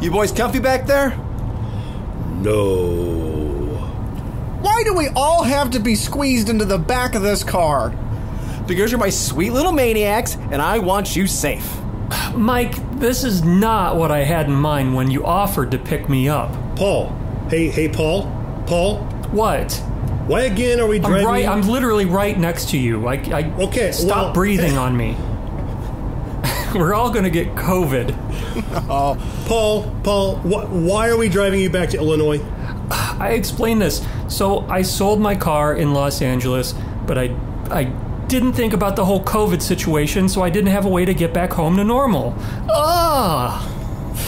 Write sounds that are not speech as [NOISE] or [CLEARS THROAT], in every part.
You boys comfy back there? No. Why do we all have to be squeezed into the back of this car? Because you're my sweet little maniacs, and I want you safe. Mike, this is not what I had in mind when you offered to pick me up. Paul. Hey, hey, Paul. Paul. What? Why again are we I'm driving? right. I'm literally right next to you. I, I Okay, Stop well- breathing on me. [LAUGHS] [LAUGHS] We're all gonna get COVID. [LAUGHS] Paul. Paul. Wh- why are we driving you back to Illinois? [SIGHS] I explained this. So I sold my car in Los Angeles, but I I didn't think about the whole COVID situation, so I didn't have a way to get back home to normal. Ah,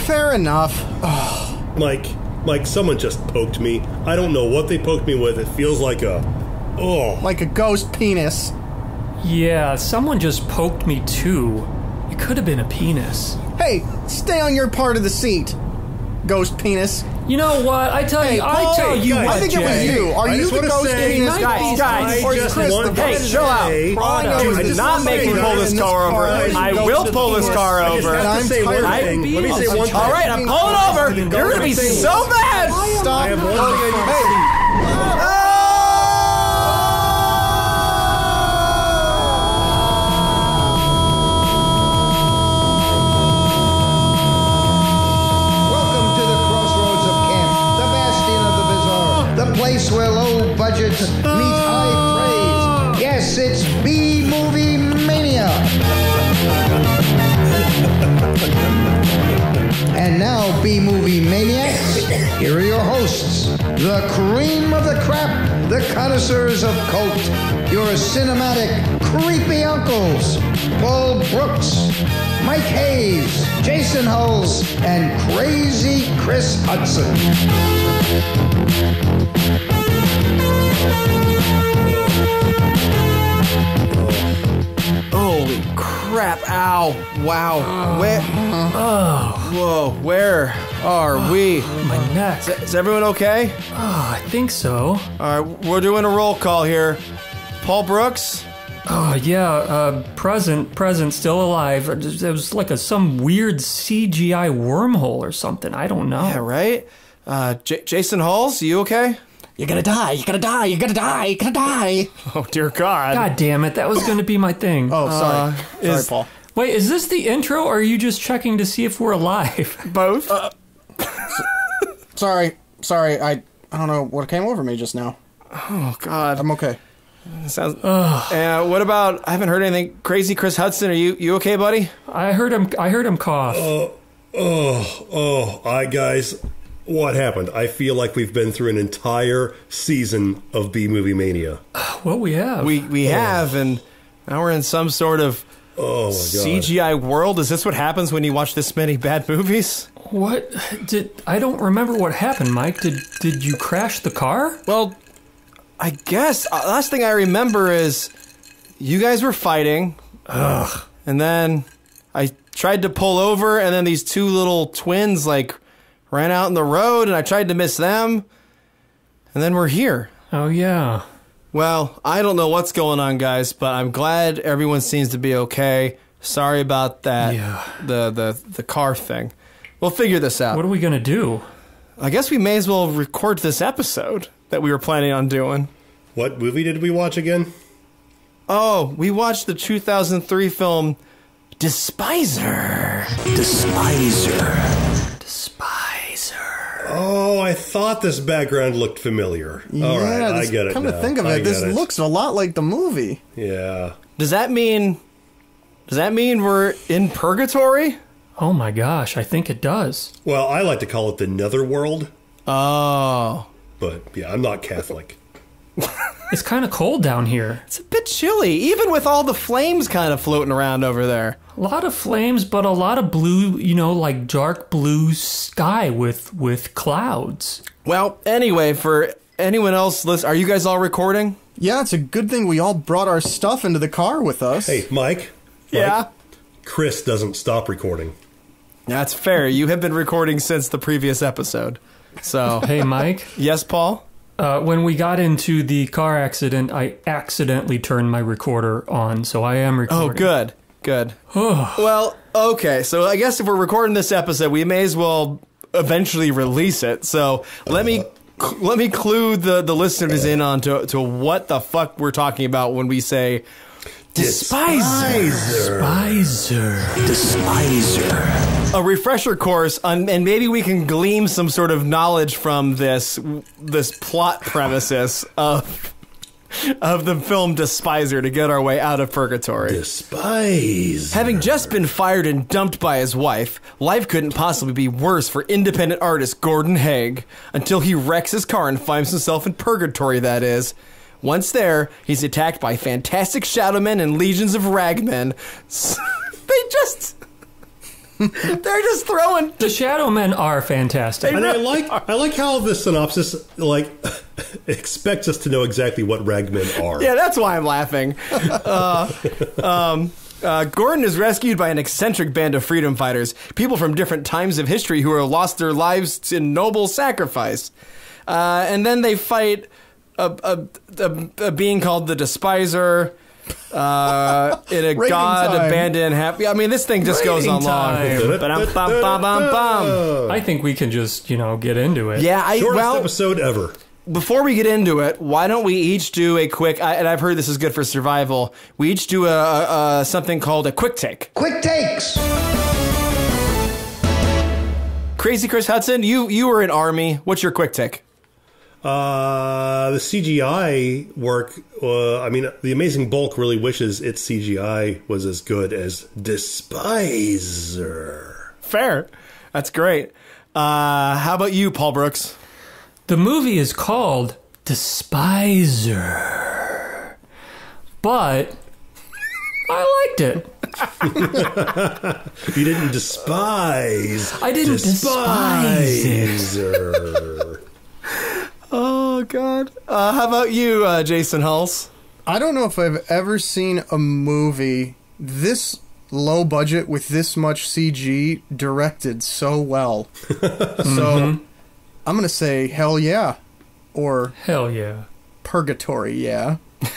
Fair enough. [SIGHS] Mike. Mike. Someone just poked me. I don't know what they poked me with. It feels like a. Oh. Like a ghost penis. yeah, someone just poked me too. It could have been a penis. Hey, stay on your part of the seat. Ghost penis. You know what? I tell Hey, you, I tell you guys, what, I think it was you. Are I you the ghost say- penis? Guys, guys, or is Chris the Hey, ghost chill out. say- All I know Do is I this just not make me pull this car over. I will pull this car over. I'm say one tired thing. Let me say one thing. All right, I'm pulling over. You're gonna be so bad. Stop. I place where low budgets meet high praise. Yes, it's B Movie Mania. and now, B Movie Maniacs, here are your hosts, the cream of the crap, the connoisseurs of cult, your cinematic creepy uncles, Paul Brooks. Mike Hayes, Jason Huls, and crazy Chris Hutson. Holy crap! Ow! Wow! Where? Oh. Whoa! Where are oh, we? My neck. Is everyone okay? Oh, I think so. All right, we're doing a roll call here. Paul Brooks. Oh yeah, uh, present, present, still alive. It was like a some weird CGI wormhole or something. I don't know. Yeah, right. Uh, J- Jason Huls, you okay? You're gonna die. You're gonna die. You're gonna die. You're gonna die. [LAUGHS] Oh dear God! God damn it, that was going to be my thing. Oh, sorry. sorry, is- Paul. Wait, is this the intro, or are you just checking to see if we're alive? [LAUGHS] both. [LAUGHS] Sorry. Sorry. I I don't know what came over me just now. oh God! I'm okay. Sounds. Uh, what about? I haven't heard anything. Crazy Chris Hutson, are you you okay, buddy? I heard him. I heard him cough. Oh, oh, oh! I guys, what happened? I feel like we've been through an entire season of B Movie Mania. [SIGHS] Well, we have. We we oh. have, and now we're in some sort of Oh my god. CGI world. Is this what happens when you watch this many bad movies? What did I don't remember what happened, Mike? Did did you crash the car? Well, I guess uh, last thing I remember is you guys were fighting. Ugh. And then I tried to pull over, and then these two little twins like ran out in the road, and I tried to miss them. And then we're here. Oh yeah. Well, I don't know what's going on, guys, but I'm glad everyone seems to be okay. Sorry about that. Yeah. The the the car thing. We'll figure this out. What are we gonna do? I guess we may as well record this episode that we were planning on doing. What movie did we watch again? Oh, we watched the 2003 film Despiser. Despiser. Despiser. Oh, I thought this background looked familiar. All right, I get it. Come now. to think of I it, this get looks a lot like the movie. Yeah. Does that mean Does that mean we're in purgatory? Oh my gosh, I think it does. Well, I like to call it the netherworld, Oh. But yeah, I'm not Catholic. [LAUGHS] It's kind of cold down here. It's a bit chilly, even with all the flames kind of floating around over there. A lot of flames, but a lot of blue, you know, like dark blue sky with with clouds. Well, anyway, for anyone else, listen, are you guys all recording? Yeah, it's a good thing we all brought our stuff into the car with us. Hey, Mike. Yeah. Chris doesn't stop recording. That's fair. You have been recording since the previous episode. So, Hey, Mike. yes, Paul? Uh, when we got into the car accident, I accidentally turned my recorder on, so I am recording. Oh, good. Good. [SIGHS] well, okay. So I guess if we're recording this episode, we may as well eventually release it. So let me let me clue the the listeners in on to, to what the fuck we're talking about when we say despiser. Despiser. Despiser. a refresher course on, and maybe we can glean some sort of knowledge from this this plot premises of of the film Despiser to get our way out of purgatory. Despise. Having just been fired and dumped by his wife, life couldn't possibly be worse for independent artist Gordon Haig until he wrecks his car and finds himself in purgatory, that is. Once there, he's attacked by fantastic shadowmen and legions of ragmen. [LAUGHS] they just. [LAUGHS] They're just throwing. The Shadow Men are fantastic. And I like I like how the synopsis like [LAUGHS] expects us to know exactly what ragmen are. Yeah, that's why I'm laughing. Uh, um, uh, Gordon is rescued by an eccentric band of freedom fighters, people from different times of history who have lost their lives in noble sacrifice. Uh, and then they fight a, a, a, a being called the Despiser. Uh, in a Rating god time. abandoned happy. I mean, this thing just goes Rating on long. time. Ba-dum-bum-bum-bum-bum. I think we can just, you know, get into it. Yeah, I Shortest well, episode ever. before we get into it, why don't we each do a quick? I, and I've heard this is good for survival. We each do a, a, a something called a quick take. Quick takes. Crazy Chris Hutson, you you were in Army. What's your quick take? Uh, the CGI work. Uh, I mean, the Amazing Bulk really wishes its CGI was as good as Despiser. Fair. That's great. Uh, how about you, Paul Brooks? The movie is called Despiser. But I liked it. [LAUGHS] You didn't despise. I didn't despise it. Despiser. Oh God. Uh, how about you, uh, Jason Huls? I don't know if I've ever seen a movie this low budget with this much CG directed so well. [LAUGHS] So I'm going to say hell yeah or Hell yeah. purgatory yeah. [LAUGHS]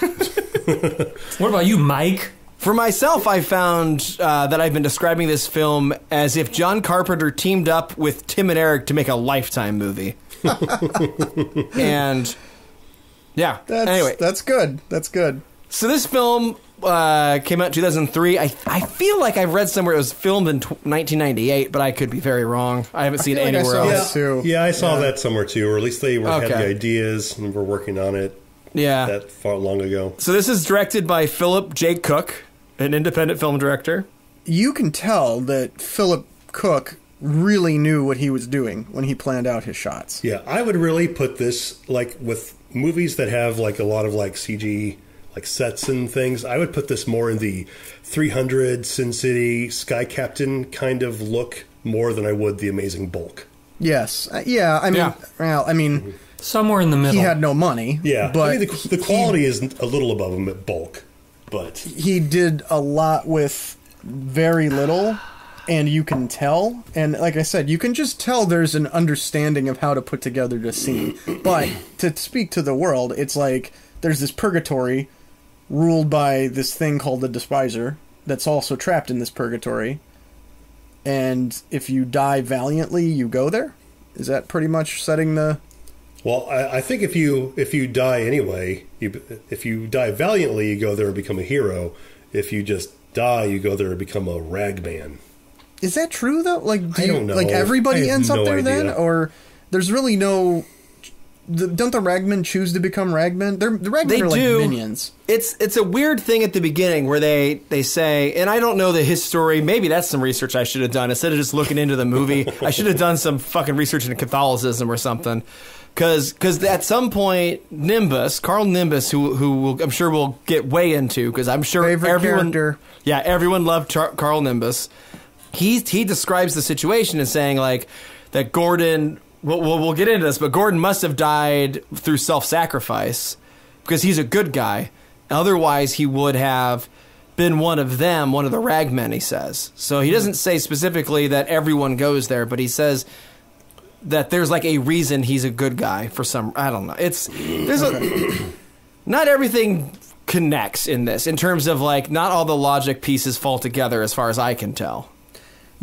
What about you, Mike? For myself, I found uh, that I've been describing this film as if John Carpenter teamed up with Tim and Eric to make a Lifetime movie. [LAUGHS] and yeah. That's anyway, that's good. That's good. So this film uh, came out in 2003. I I feel like I've read somewhere it was filmed in tw 1998, but I could be very wrong. I haven't seen it feel like I anywhere saw else. that too. Yeah, I saw Yeah. that somewhere too, or at least they were, had the ideas and were working on it Yeah. that far long ago. So this is directed by Phillip J. Cook, an independent film director. You can tell that Phillip Cook really knew what he was doing when he planned out his shots. Yeah, I would really put this like with movies that have like a lot of like CG like sets and things. I would put this more in the 300 Sin City Sky Captain kind of look more than I would the Amazing Bulk. Yes. Uh, yeah, I mean Yeah. well, I mean Somewhere in the middle. he had no money. Yeah, but I mean the, the quality is a little above him at Bulk, but he did a lot with very little and you can tell and like i said you can just tell there's an understanding of how to put together the scene but to speak to the world it's like there's this purgatory ruled by this thing called the despiser that's also trapped in this purgatory and if you die valiantly you go there is that pretty much setting the Well, I, I think if you if you die anyway, you if you die valiantly, you go there and become a hero. If you just die, you go there and become a ragman. Is that true though? Like, do I you, don't know. like everybody I have ends up no there then, or there's really no? The, don't the ragmen choose to become ragmen? They're the ragmen They are like do. minions. It's it's a weird thing at the beginning where they they say, and I don't know the history. Maybe that's some research I should have done instead of just looking into the movie. I should have done some fucking research into Catholicism or something. Because Because at some point, Nimbus, Carl Nimbus, who who will, I'm sure we'll get way into, because I'm sure Favorite everyone, character. yeah, everyone loved Char- Carl Nimbus. He he describes the situation as saying like that Gordon. We'll, we'll, we'll get into this, but Gordon must have died through self-sacrifice because he's a good guy. Otherwise, he would have been one of them, one of the ragmen. He says so. He hmm. doesn't say specifically that everyone goes there, but he says that there's like a reason he's a good guy for some. I don't know. It's there's a [COUGHS] not everything connects in this in terms of like not all the logic pieces fall together as far as I can tell.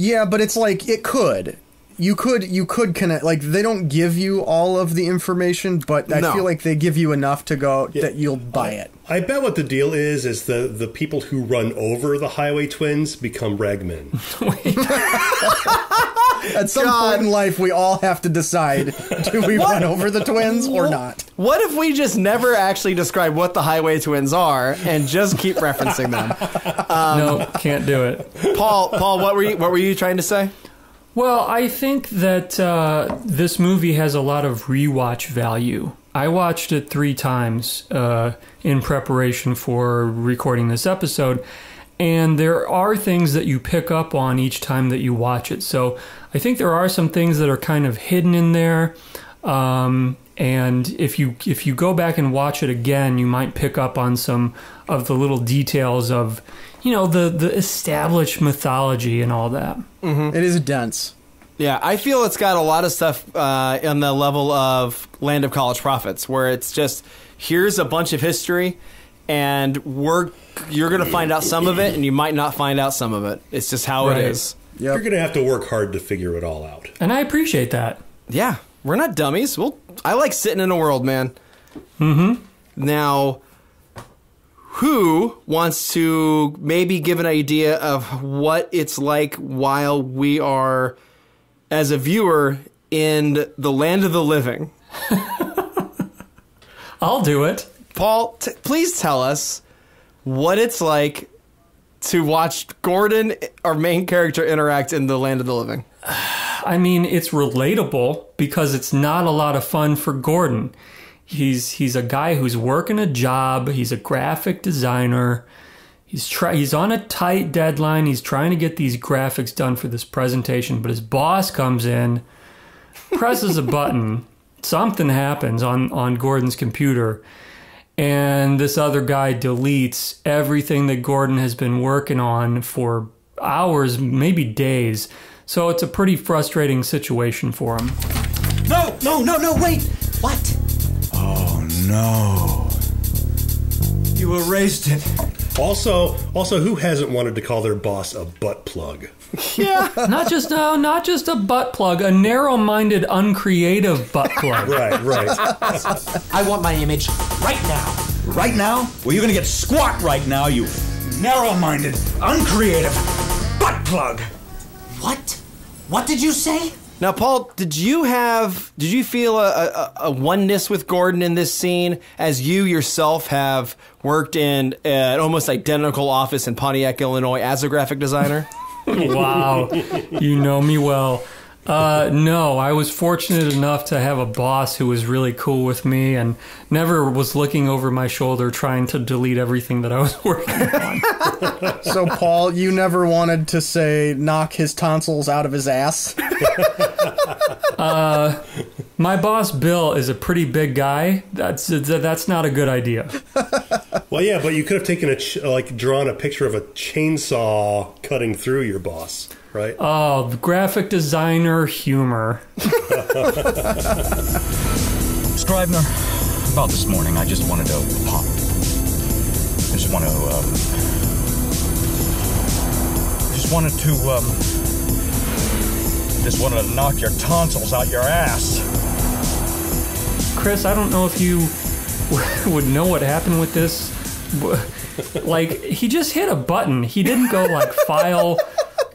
Yeah, but it's like it could. you could you could connect like they don't give you all of the information, but I No. feel like they give you enough to go that you'll buy it. I bet what the deal is is the the people who run over the highway twins become ragmen. [LAUGHS] [LAUGHS] At some God. point in life, we all have to decide: do we run over the twins or not? What if we just never actually describe what the Highway Twins are and just keep referencing them? no, can't do it. Paul, Paul, what were you what were you trying to say? Well, I think that uh, this movie has a lot of rewatch value. I watched it three times uh, in preparation for recording this episode, and there are things that you pick up on each time that you watch it. So I think there are some things that are kind of hidden in there. Um, and if you if you go back and watch it again, you might pick up on some of the little details of, you know, the the established mythology and all that. It is dense. Yeah, I feel it's got a lot of stuff uh, on the level of Land of College Prophets, where it's just here's a bunch of history, and we're you're gonna find out some of it, and you might not find out some of it. It's just how Right. it is. You're going to have to work hard to figure it all out. And I appreciate that. Yeah, we're not dummies. Well, I like sitting in a world, man. Mm-hmm. Now, who wants to maybe give an idea of what it's like while we are, as a viewer, in the land of the living? [LAUGHS] I'll do it. Paul, t- please tell us what it's like to watch Gordon, our main character, interact in the land of the living. I mean, it's relatable because it's not a lot of fun for Gordon. He's he's a guy who's working a job. He's a graphic designer. He's try he's on a tight deadline. He's trying to get these graphics done for this presentation, but his boss comes in, presses a button, [LAUGHS] something happens on on Gordon's computer, and this other guy deletes everything that Gordon has been working on for hours, maybe days. So it's a pretty frustrating situation for him. No, no, no, no, wait! What? Oh no. You erased it. Also, also, who hasn't wanted to call their boss a butt plug? yeah, not just no, not just a butt plug, a narrow-minded, uncreative butt [LAUGHS] plug. Right, right. I want my image right now. Right now? Well, you're gonna get squat right now, you narrow minded, uncreative butt plug. What? What did you say? Now, Paul, did you have did you feel a, a, a oneness with Gordon in this scene, as you yourself have worked in uh, an almost identical office in Pontiac, Illinois, as a graphic designer? [LAUGHS] wow, you know me well. Uh, no, I was fortunate enough to have a boss who was really cool with me and never was looking over my shoulder trying to delete everything that I was [LAUGHS] working on. So, Paul, you never wanted to say knock his tonsils out of his ass. [LAUGHS] My boss Bill is a pretty big guy. That's that's not a good idea. Well, yeah, but you could have taken a ch- like drawn a picture of a chainsaw cutting through your boss, right? Oh, the graphic designer humor. Scrivener, about this morning, I just wanted to pop. I just want to, um. Just wanted to, um. Just wanted to knock your tonsils out your ass. Chris, I don't know if you [LAUGHS] would know what happened with this. Like, he just hit a button. He didn't go like file,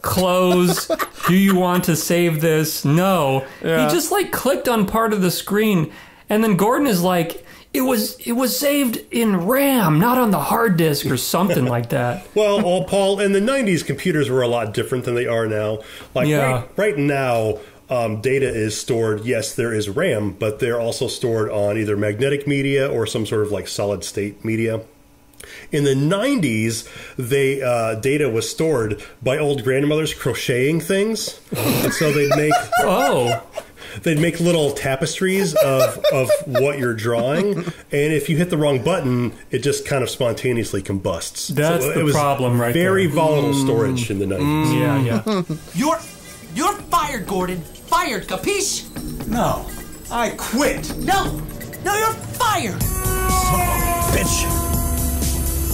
close. Do you want to save this? No. Yeah. He just like clicked on part of the screen, and then Gordon is like, "It was it was saved in RAM, not on the hard disk or something like that." [LAUGHS] Well, Paul, in the '90s, computers were a lot different than they are now. Like Yeah. right, right now, um, data is stored. Yes, there is RAM, but they're also stored on either magnetic media or some sort of like solid state media. In the 90s, they uh, data was stored by old grandmothers crocheting things, and so they'd make [LAUGHS] Oh, they'd make little tapestries of, of what you're drawing, and if you hit the wrong button, it just kind of spontaneously combusts. That's the problem right Very there. volatile storage in the 90s. yeah, yeah. [LAUGHS] You're you're fired, Gordon. Fired, capiche? No, I quit. No. No, you're fired. Bitch.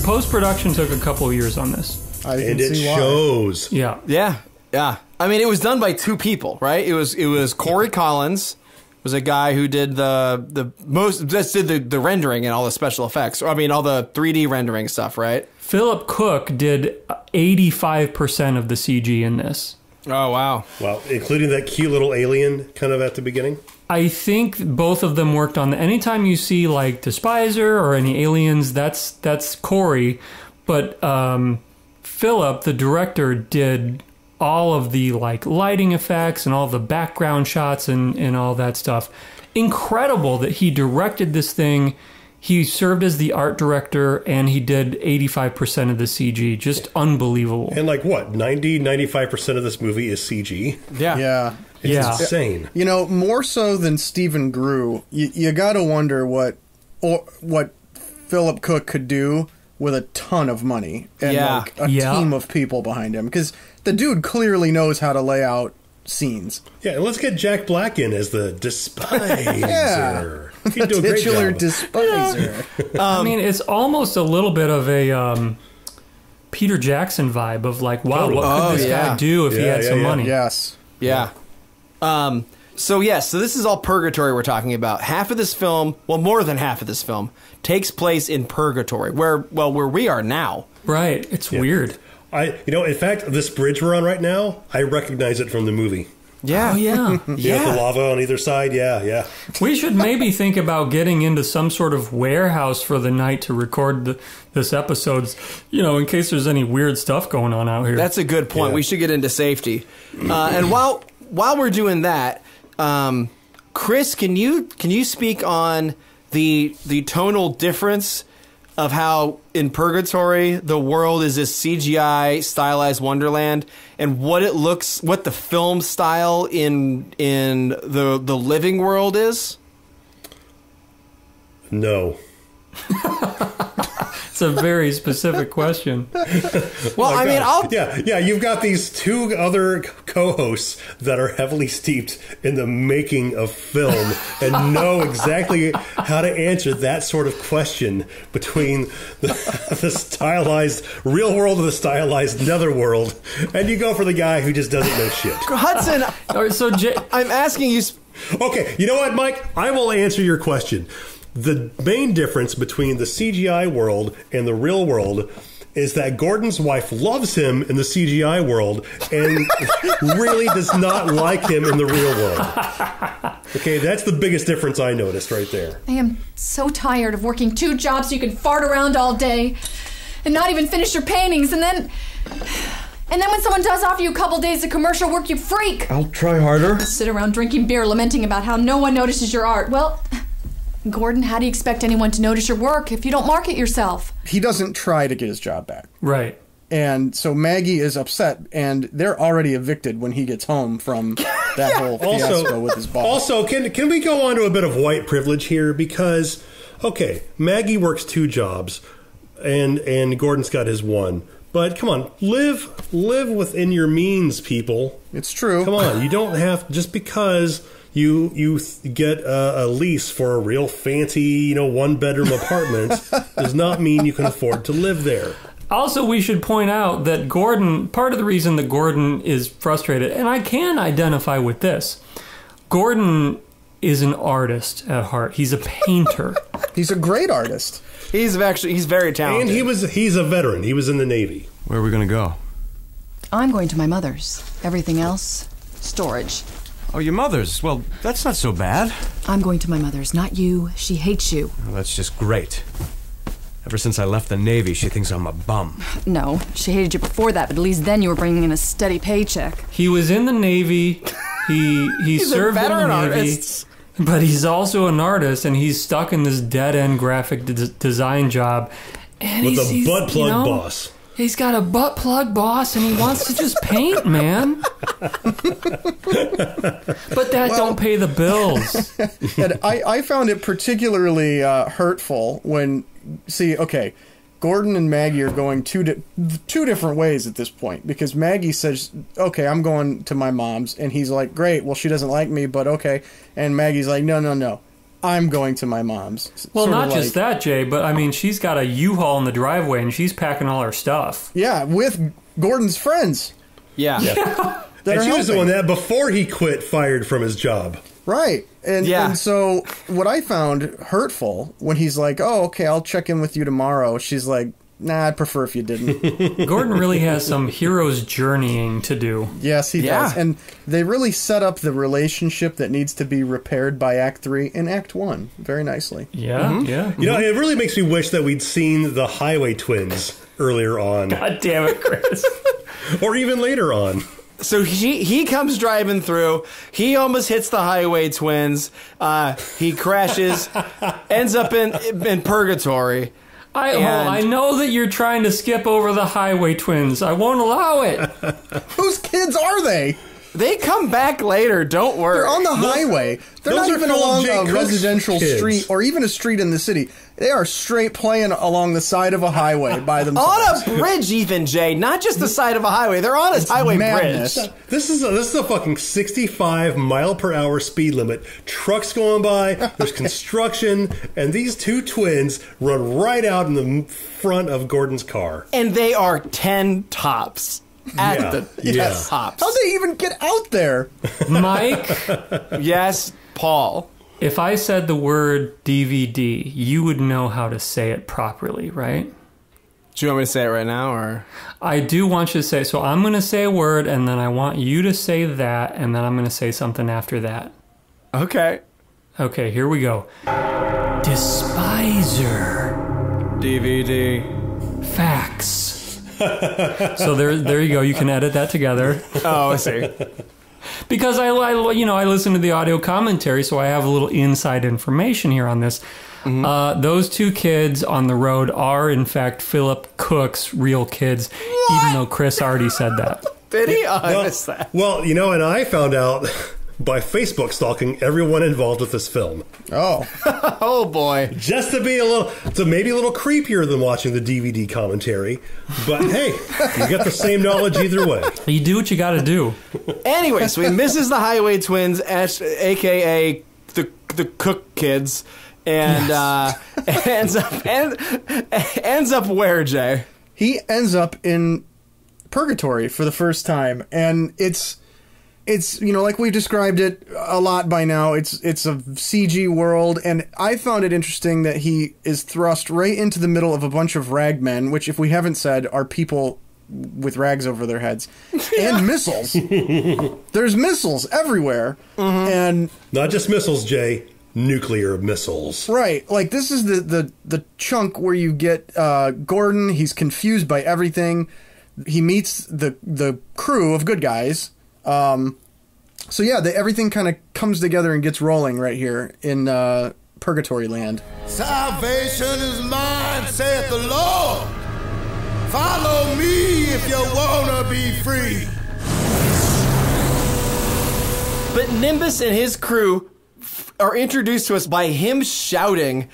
Post production took a couple of years on this. I And it see why. shows. Yeah. yeah. Yeah, I mean, it was done by two people, right? It was it was Corey Collins, was a guy who did the the most just did the, the rendering and all the special effects. I mean, all the 3D rendering stuff, right? Phillip Cook did 85% of the CG in this. Oh wow, Well, including that cute little alien kind of at the beginning. I think both of them worked on the. Anytime you see like Despiser or any aliens, that's that's Corey, but um, Phillip, the director, did all of the like lighting effects and all the background shots and and all that stuff. Incredible that he directed this thing. He served as the art director and he did 85% of the CG. Just unbelievable. And like what, 90, 95% of this movie is CG. yeah, Yeah. It's Yeah. insane. You know, more so than Stephen Grew, you, you got to wonder what or what Phillip Cook could do with a ton of money and Yeah. like a Yeah. team of people behind him because the dude clearly knows how to lay out scenes. Yeah, and let's get Jack Black in as the despiser. [LAUGHS] Yeah. He'd do a great Titular job. despiser. [LAUGHS] I mean, it's almost a little bit of a um, Peter Jackson vibe of like, wow, Totally. what could Oh, this yeah. guy do if he had yeah, some yeah. money? yes. yeah. Um, so yes, so this is all purgatory we're talking about. Half of this film, well, more than half of this film, takes place in purgatory, where well, where we are now. Right. It's weird. I, you know, in fact, this bridge we're on right now, I recognize it from the movie. Yeah, Oh, [LAUGHS] yeah. Yeah, the lava on either side. Yeah, yeah. we should maybe think about getting into some sort of warehouse for the night to record the, this episodes, you know, in case there's any weird stuff going on out here. That's a good point. Yeah. We should get into safety. Uh, and while while we're doing that, um, Chris, can you can you speak on the the tonal difference of how in Purgatory the world is this CGI stylized wonderland, and what it looks, what the film style in in the the living world is? No. [LAUGHS] It's a very specific question. [LAUGHS] Well, I mean, I'll Yeah, yeah. You've got these two other co-hosts that are heavily steeped in the making of film and know [LAUGHS] exactly how to answer that sort of question between the, [LAUGHS] the stylized real world and the stylized netherworld, and you go for the guy who just doesn't know shit. Hutson. All right, so, Jay, I'm asking you. sp- Okay, you know what, Mike? I will answer your question. The main difference between the CGI world and the real world is that Gordon's wife loves him in the CGI world and [LAUGHS] really does not like him in the real world. Okay, that's the biggest difference I noticed right there. I am so tired of working two jobs so you can fart around all day and not even finish your paintings and then and then when someone does offer you a couple days of commercial work you freak. I'll try harder. Sit around drinking beer lamenting about how no one notices your art. Well, Gordon, how do you expect anyone to notice your work if you don't market yourself? He doesn't try to get his job back. right. And so Maggie is upset, and they're already evicted when he gets home from [LAUGHS] that whole fiasco Also, with his boss. also, can can we go on to a bit of white privilege here? Because okay, Maggie works two jobs, and and Gordon's got his one. But come on, live live within your means, people. it's true. Come on, you don't have just because you you th- get a, a lease for a real fancy, you know, one bedroom [LAUGHS] apartment does not mean you can afford to live there. Also, we should point out that Gordon, part of the reason that Gordon is frustrated, and I can identify with this, Gordon is an artist at heart. He's a painter. [LAUGHS] He's a great artist. He's actually he's very talented. And he was he's a veteran. He was in the Navy. Where are we gonna go? I'm going to my mother's. Everything else, storage. Oh, your mother's. Well, that's not so bad. I'm going to my mother's, not you. She hates you. Well, that's just great. Ever since I left the Navy, she thinks I'm a bum. No, she hated you before that, but at least then you were bringing in a steady paycheck. He was in the Navy. He [LAUGHS] he He's a served in the veteran Navy. artist. But he's also an artist, and he's stuck in this dead end graphic de- design job. And With he's, a he's, butt you plug know, boss. He's got a butt plug boss, and he wants to just paint, man. but that don't pay the bills. [LAUGHS] and I, I found it particularly uh, hurtful when see okay gordon and maggie are going two di- two different ways at this point because maggie says okay i'm going to my mom's and he's like great well she doesn't like me but okay and maggie's like no no no i'm going to my mom's Well, sort of not just that, Jay, but I mean, she's got a U-Haul in the driveway, and she's packing all her stuff. yeah with gordon's friends Yeah. [LAUGHS] that and are she was the one that before he quit fired from his job. Right. And, Yeah. and so what I found hurtful when he's like, "Oh, okay, I'll check in with you tomorrow." She's like, "Nah, I'd prefer if you didn't." [LAUGHS] Gordon really has some hero's journeying to do. yes, he Yeah. does. And they really set up the relationship that needs to be repaired by Act 3 and Act 1 very nicely. Yeah, yeah. You know, it really makes me wish that we'd seen the Highway Twins earlier on, God damn it, Chris. [LAUGHS] or even later on. So he he comes driving through. He almost hits the highway twins. Uh, he crashes, ends up in in purgatory. I, oh, And- I know that you're trying to skip over the highway twins. I won't allow it. [LAUGHS] Whose kids are they? They come back later. Don't worry. They're on the highway. They're those not are even Phillip along a Cook's residential kids. street or even a street in the city. They are straight playing along the side of a highway by themselves. [LAUGHS] on a bridge, Ethan Jay, Not just the side of a highway. They're on a highway madness. bridge. This is a, this is a fucking 65 mile per hour speed limit. Trucks going by, there's construction, and these two twins run right out in the front of Gordon's car. And they are ten tops at Yeah. the Yeah. tops. How'd they even get out there? Mike, [LAUGHS] Yes, Paul. If I said the word DVD, you would know how to say it properly, right? Do you want me to say it right now, or I do want you to say, so I'm going to say a word and then I want you to say that and then I'm going to say something after that. okay? Okay, here we go. Despiser. DVD. Facts. [LAUGHS] so there, there you go. You can edit that together. Oh, I see. Because I, I, you know, I listen to the audio commentary, so I have a little inside information here on this. Uh, those two kids on the road are, in fact, Phillip Cook's real kids, even though Chris already said that. [LAUGHS] Did he? Oh, I Well, missed that. well, you know, and I found out by Facebook stalking everyone involved with this film. Oh, [LAUGHS] Oh boy. Just to be a little, to maybe a little creepier than watching the DVD commentary. But hey, you get the same knowledge either way. You do what you got to do. Anyway, so he misses the Highway Twins, ash- aka the the Cook kids, and uh, [LAUGHS] ends up end, ends up where Jay? he ends up in purgatory for the first time, and it's it's you know like we've described it a lot by now. It's it's a CG world, and I found it interesting that he is thrust right into the middle of a bunch of ragmen, which, if we haven't said, are people with rags over their heads [LAUGHS] and missiles. There's missiles everywhere, and Not just missiles, Jay. Nuclear missiles. Right, like this is the the the chunk where you get uh, Gordon. He's confused by everything. He meets the the crew of good guys. Um, so yeah, the, everything kind of comes together and gets rolling right here in uh, Purgatory Land. Salvation is mine, saith the Lord. Follow me if you wanna be free. But Nimbus and his crew f- are introduced to us by him shouting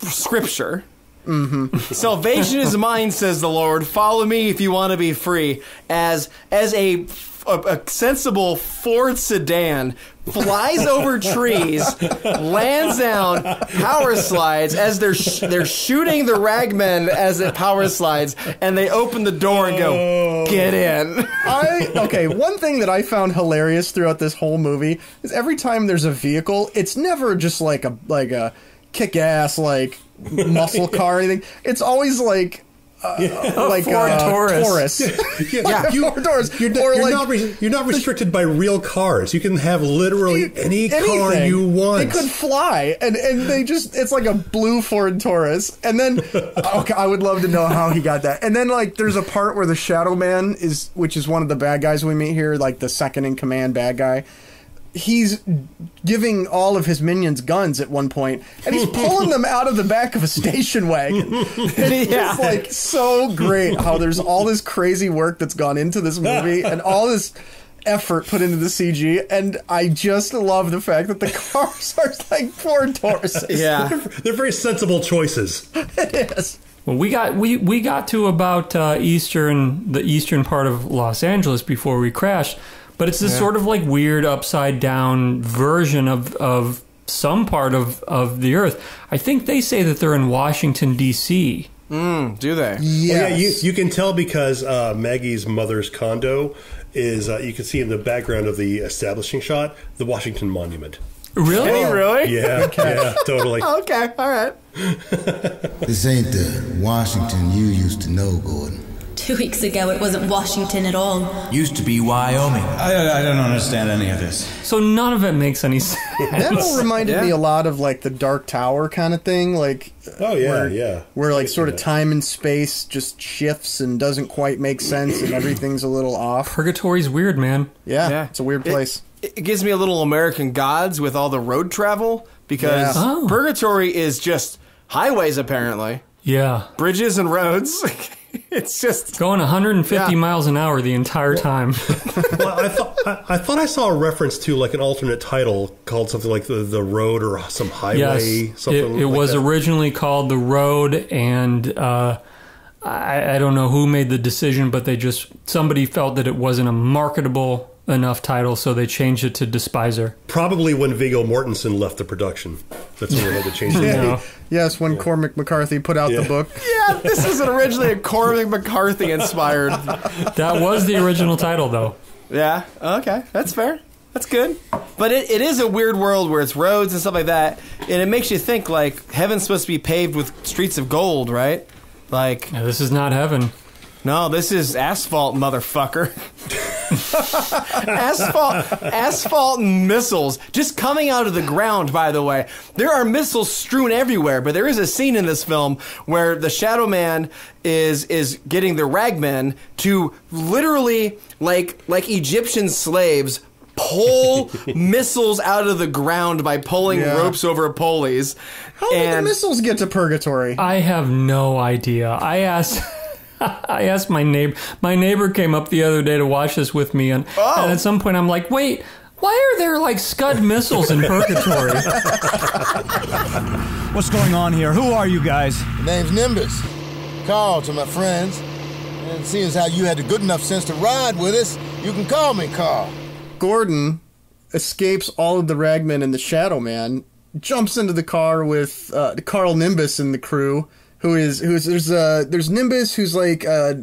scripture. Mm-hmm. [LAUGHS] Salvation is mine, says the Lord. Follow me if you want to be free. As as a, a, a sensible Ford sedan flies over trees, lands down, power slides as they're sh- they're shooting the ragmen as it power slides, and they open the door and go, oh. "Get in." I okay. One thing that I found hilarious throughout this whole movie is every time there's a vehicle, it's never just like a like a kick ass like muscle car or anything. It's always like. Uh, [LAUGHS] [LAUGHS] like Ford uh, Taurus. [LAUGHS] Yeah, you, Ford Taurus. You're, you're like- not re- you're not restricted by real cars. You can have literally any car you want. They could fly, and and they just it's like a blue Ford Taurus. And then okay, I would love to know how he got that. And then like there's a part where the Shadow Man is, which is one of the bad guys we meet here, like the second in command bad guy. He's giving all of his minions guns at one point, and he's pulling them out of the back of a station wagon. [LAUGHS] And it's Yeah. like so great how there's all this crazy work that's gone into this movie [LAUGHS] and all this effort put into the CG, and I just love the fact that the cars [LAUGHS] are like Ford Tauruses. Yeah. They're very sensible choices. it is. Well, we got we, we got to about uh, eastern the eastern part of Los Angeles before we crashed, but it's this sort of like weird upside down version of of some part of of the Earth. I think they say that they're in Washington D.C. Mm, do they? Well, yeah, you, you can tell because uh, Maggie's mother's condo is, uh, you can see in the background of the establishing shot, the Washington Monument. Really? Hey, really? Yeah, [LAUGHS] yeah, totally. [LAUGHS] okay, all right. [LAUGHS] This ain't the Washington you used to know, Gordon. Two weeks ago, it wasn't Washington at all. Used to be Wyoming. I, I don't understand any of this. So none of it makes any [LAUGHS] sense. That all reminded Yeah. me a lot of like the Dark Tower kind of thing, like Oh, yeah, where, yeah. where like sort of time and space just shifts and doesn't quite make sense, and everything's a little off. Purgatory's weird, man. Yeah, Yeah. it's a weird place. It, it gives me a little American Gods with all the road travel because Yeah. Oh. Purgatory is just highways apparently, Yeah. bridges and roads. [LAUGHS] [LAUGHS] it's just Going 150 Yeah. miles an hour the entire time. [LAUGHS] well, I thought I, I thought I saw a reference to like an alternate title called something like the the road or some highway. yes. It, something it like was that. originally called The Road, and uh, I, I don't know who made the decision, but they just, somebody felt that it wasn't a marketable enough title, so they changed it to Despiser. probably when Viggo Mortensen left the production. That's when they had to change it. [LAUGHS] No. Yes, when Cormac McCarthy put out Yeah. the book. [LAUGHS] yeah. This isn't originally a Cormac McCarthy inspired. That was the original title, though. Yeah. Okay. That's fair. That's good. But it, it is a weird world where it's roads and stuff like that, and it makes you think like heaven's supposed to be paved with streets of gold, right? Like Yeah, this is not heaven. No, this is asphalt, motherfucker. asphalt, asphalt and missiles just coming out of the ground. By the way, there are missiles strewn everywhere. But there is a scene in this film where the Shadow Man is is getting the ragmen to literally like like Egyptian slaves pull [LAUGHS] missiles out of the ground by pulling Yeah. ropes over pulleys. How did the missiles get to Purgatory? I have no idea. I asked. [LAUGHS] I asked my neighbor. My neighbor came up the other day to watch this with me, and, Oh. and at some point I'm like, "Wait, why are there like Scud missiles in Purgatory?" [LAUGHS] What's going on here? Who are you guys? The name's Nimbus. Carl to my friends. And seeing as how you had the good enough sense to ride with us, you can call me Carl. Gordon escapes all of the ragmen and the Shadow Man, jumps into the car with uh, Carl Nimbus and the crew. Who is who's there's uh there's Nimbus who's like uh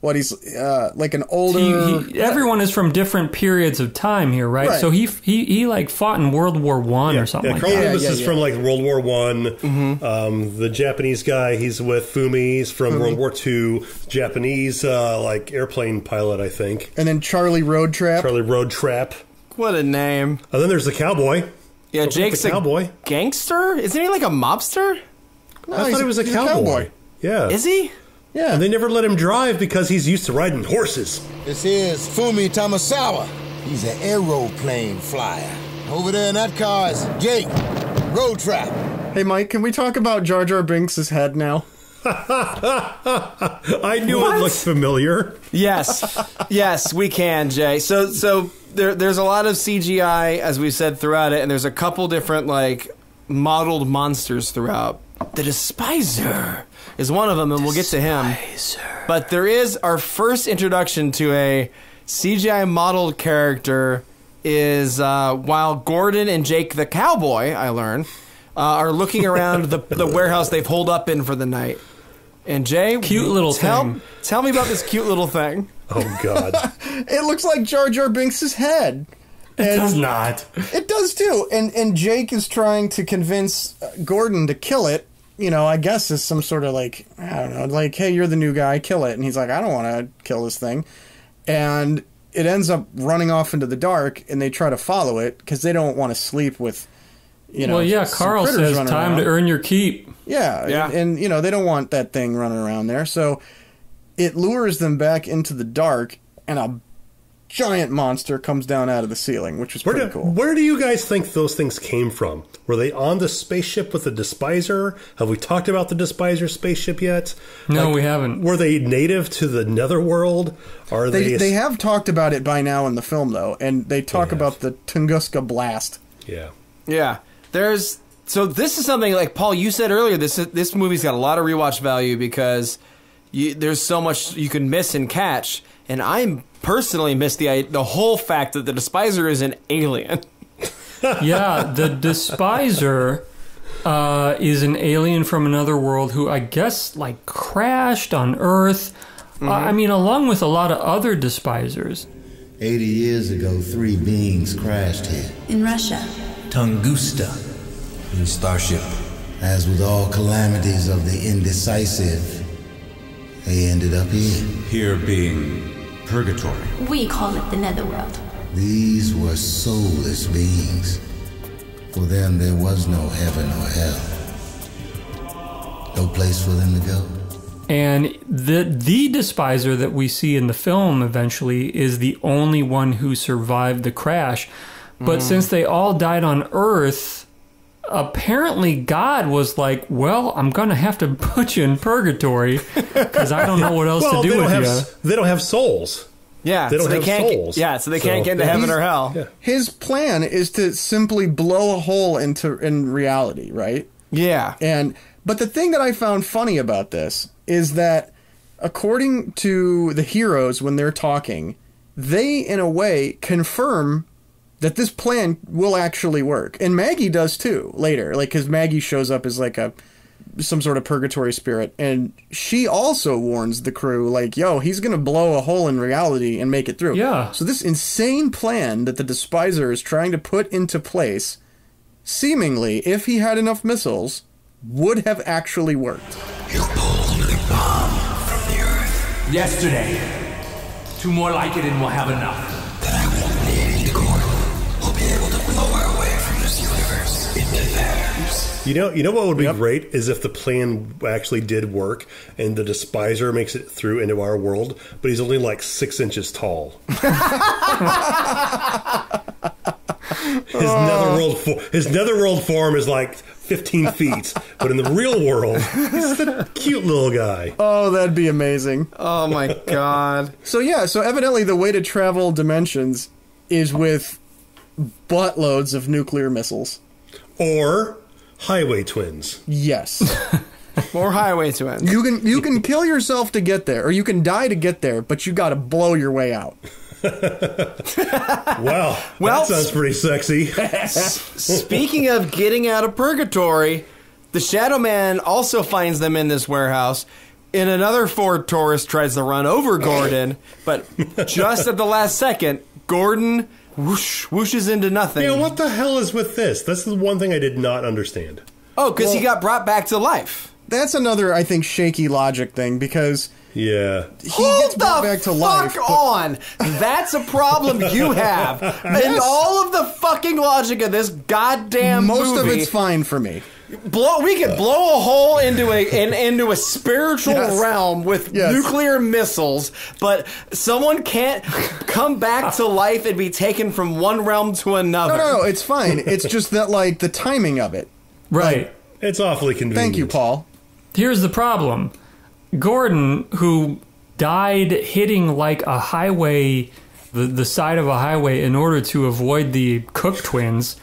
what he's uh like an older He- he- everyone is from different periods of time here, right? Right. So he he he like fought in World War One or something Yeah, like Carl that. Nimbus yeah, is yeah. from like World War One. Mm-hmm. Um, the Japanese guy, he's with Fumi. He's from World War Two. Japanese uh, like airplane pilot, I think. and then Charlie Road Trap. Charlie Road Trap. what a name! And then there's the cowboy. Yeah, What's Jake's the a cowboy. gangster. Isn't he like a mobster? No, I thought he's he was a he's cowboy. Yeah. Is he? Yeah. And they never let him drive because he's used to riding horses. This is Fumi Tamasawa. He's an aeroplane flyer. Over there in that car is Jake, Road Trap. Hey Mike, can we talk about Jar Jar Binks' head now? [LAUGHS] I knew it looked familiar. Yes, yes, we can, Jay. So, so there, there's a lot of CGI, as we said throughout it, and there's a couple different like modeled monsters throughout. The Despiser is one of them, and we'll get to him. But there is our first introduction to a CGI modeled character. Is uh, while Gordon and Jake the cowboy, I learn, uh, are looking around the, the warehouse they've holed up in for the night. And Jay, Cute little tell, thing. Tell me about this cute little thing. Oh God. [LAUGHS] It looks like Jar Jar Binks' head. It does not. It does too. And and Jake is trying to convince uh, Gordon to kill it. You know, I guess is some sort of like I don't know, like hey, you're the new guy, kill it. And he's like, I don't want to kill this thing. And it ends up running off into the dark, and they try to follow it because they don't want to sleep with. You know, well, yeah. some Carl says time around. to earn your keep. Yeah, Yeah. And, and, you know they don't want that thing running around there, so it lures them back into the dark, and a giant monster comes down out of the ceiling, which was Where pretty do, cool. where do you guys think those things came from? Were they on the spaceship with the Despiser? Have we talked about the Despiser spaceship yet? No, we haven't. Were they native to the Netherworld? Are They they? they have talked about it by now in the film though, and they talk about the Tunguska blast. yeah. Yeah, there's so this is something like Paul you said earlier. This this movie's got a lot of rewatch value because you, there's so much you can miss and catch, and I'm personally missed the the whole fact that the Despiser is an alien. [LAUGHS] yeah, the despiser uh, is an alien from another world who I guess like crashed on Earth. Uh, I mean, along with a lot of other despisers. 80 years ago, three beings crashed here. In Russia. Tunguska. In Starship. As with all calamities of the indecisive, they ended up here. Here being purgatory. We call it the Netherworld. These were soulless beings. For them, there was no heaven or hell. No place for them to go. And the the despiser that we see in the film eventually is the only one who survived the crash. But Mhm. since they all died on Earth, apparently God was like, "Well, I'm gonna have to [LAUGHS] put you in purgatory because I don't know what else well, to do with have you." they don't have souls. Yeah, they don't so they have can't- souls. yeah, so they can't get into heaven or hell. His plan is to simply blow a hole into in reality, right? Yeah. And but the thing that I found funny about this is that according to the heroes when they're talking, they in a way confirm that this plan will actually work. And Maggie does too later, like cuz Maggie shows up as like a some sort of purgatory spirit and she also warns the crew like yo he's gonna blow a hole in reality and make it through Yeah. so this insane plan that the despiser is trying to put into place seemingly if he had enough missiles would have actually worked Yesterday. Two more like it and we'll have enough. You know, you know what would be great is if the plan actually did work and the despiser makes it through into our world, but he's only like six inches tall. [LAUGHS] His uh. netherworld, fo- his netherworld form is like fifteen feet, but in the real world, he's a cute little guy. Oh, that'd be amazing. Oh my god. So yeah, so evidently the way to travel dimensions is with buttloads of nuclear missiles. Or highway twins. Yes. [LAUGHS] More highway twins. You can you can kill yourself to get there, or you can die to get there, but you got to blow your way out. Wow, [LAUGHS] Well, that sounds pretty sexy. [LAUGHS] Speaking of getting out of purgatory, the Shadow Man also finds them in this warehouse. And another Ford Taurus tries to run over Gordon, but just at the last second, Gordon whoosh, whooshes into nothing. Yeah, what the hell is with this? This is one thing I did not understand. Oh, because he got brought back to life. That's another, I think, shaky logic thing because Yeah. he Hold gets brought the back to fuck life. but- on! That's a problem you have. [LAUGHS] And all of the fucking logic of this goddamn Most of it's fine for me. Blow we could blow a hole into a in, into a spiritual Yes. realm with Yes. nuclear missiles but someone can't come back to [LAUGHS] life and be taken from one realm to another No, no, no, it's fine. It's just that like the timing of it. Right. It's awfully convenient. Thank you, Paul. Here's the problem Gordon, who died hitting like a highway, the, the side of a highway, in order to avoid the Cook twins.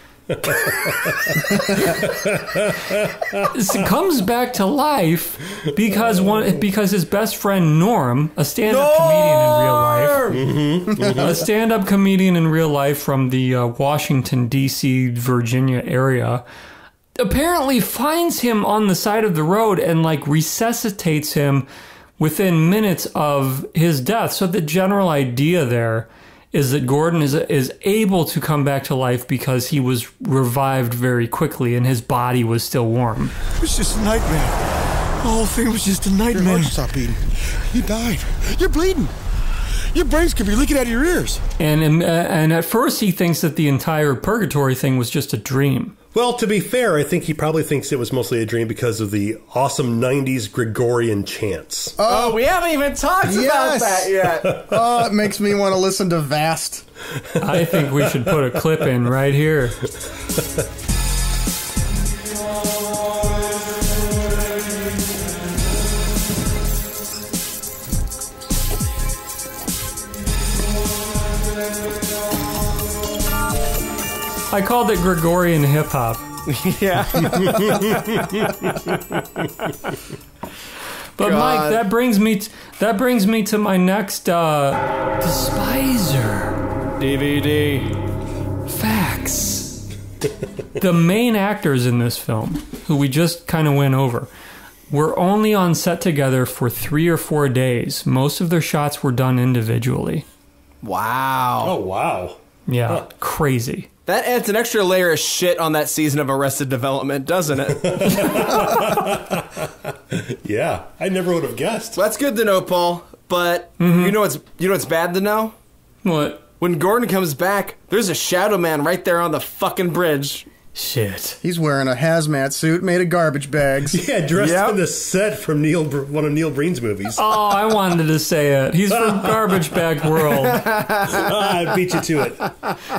Comes back to life because one because his best friend Norm, a stand-up comedian in real life, a stand-up comedian in real life from the uh, Washington D.C. Virginia area, apparently finds him on the side of the road and like resuscitates him within minutes of his death. So the general idea there is that Gordon is is able to come back to life because he was revived very quickly and his body was still warm. It was just a nightmare. The whole thing was just a nightmare. Stop beating. You died. You're bleeding. Your brains could be leaking out of your ears. And and, uh, and at first he thinks that the entire purgatory thing was just a dream. Well, to be fair, I think he probably thinks it was mostly a dream because of the awesome 90s Gregorian chants. Oh, oh we haven't even talked about that yet [LAUGHS] Oh, it makes me want to listen to Vast. I think we should put a clip in right here. [LAUGHS] I called it Gregorian hip hop. [LAUGHS] yeah But God. Mike, that brings me t- that brings me to my next uh despiser dvd facts. the main actors in this film, who we just kind of went over, were only on set together for three or four days. Most of their shots were done individually. Wow. Oh wow. Yeah, crazy. That adds an extra layer of shit on that season of Arrested Development, doesn't it? [LAUGHS] Yeah, I never would have guessed. Well, that's good to know, Paul. But mm-hmm. you know what's you know what's bad to know? What? When Gordon comes back, there's a shadow man right there on the fucking bridge. Shit. He's wearing a hazmat suit made of garbage bags. Yeah, dressed Yep. in the set from Neil, one of Neil Breen's movies. Oh, I wanted to say it. He's from [LAUGHS] Garbage Bag World. Ah, I beat you to it.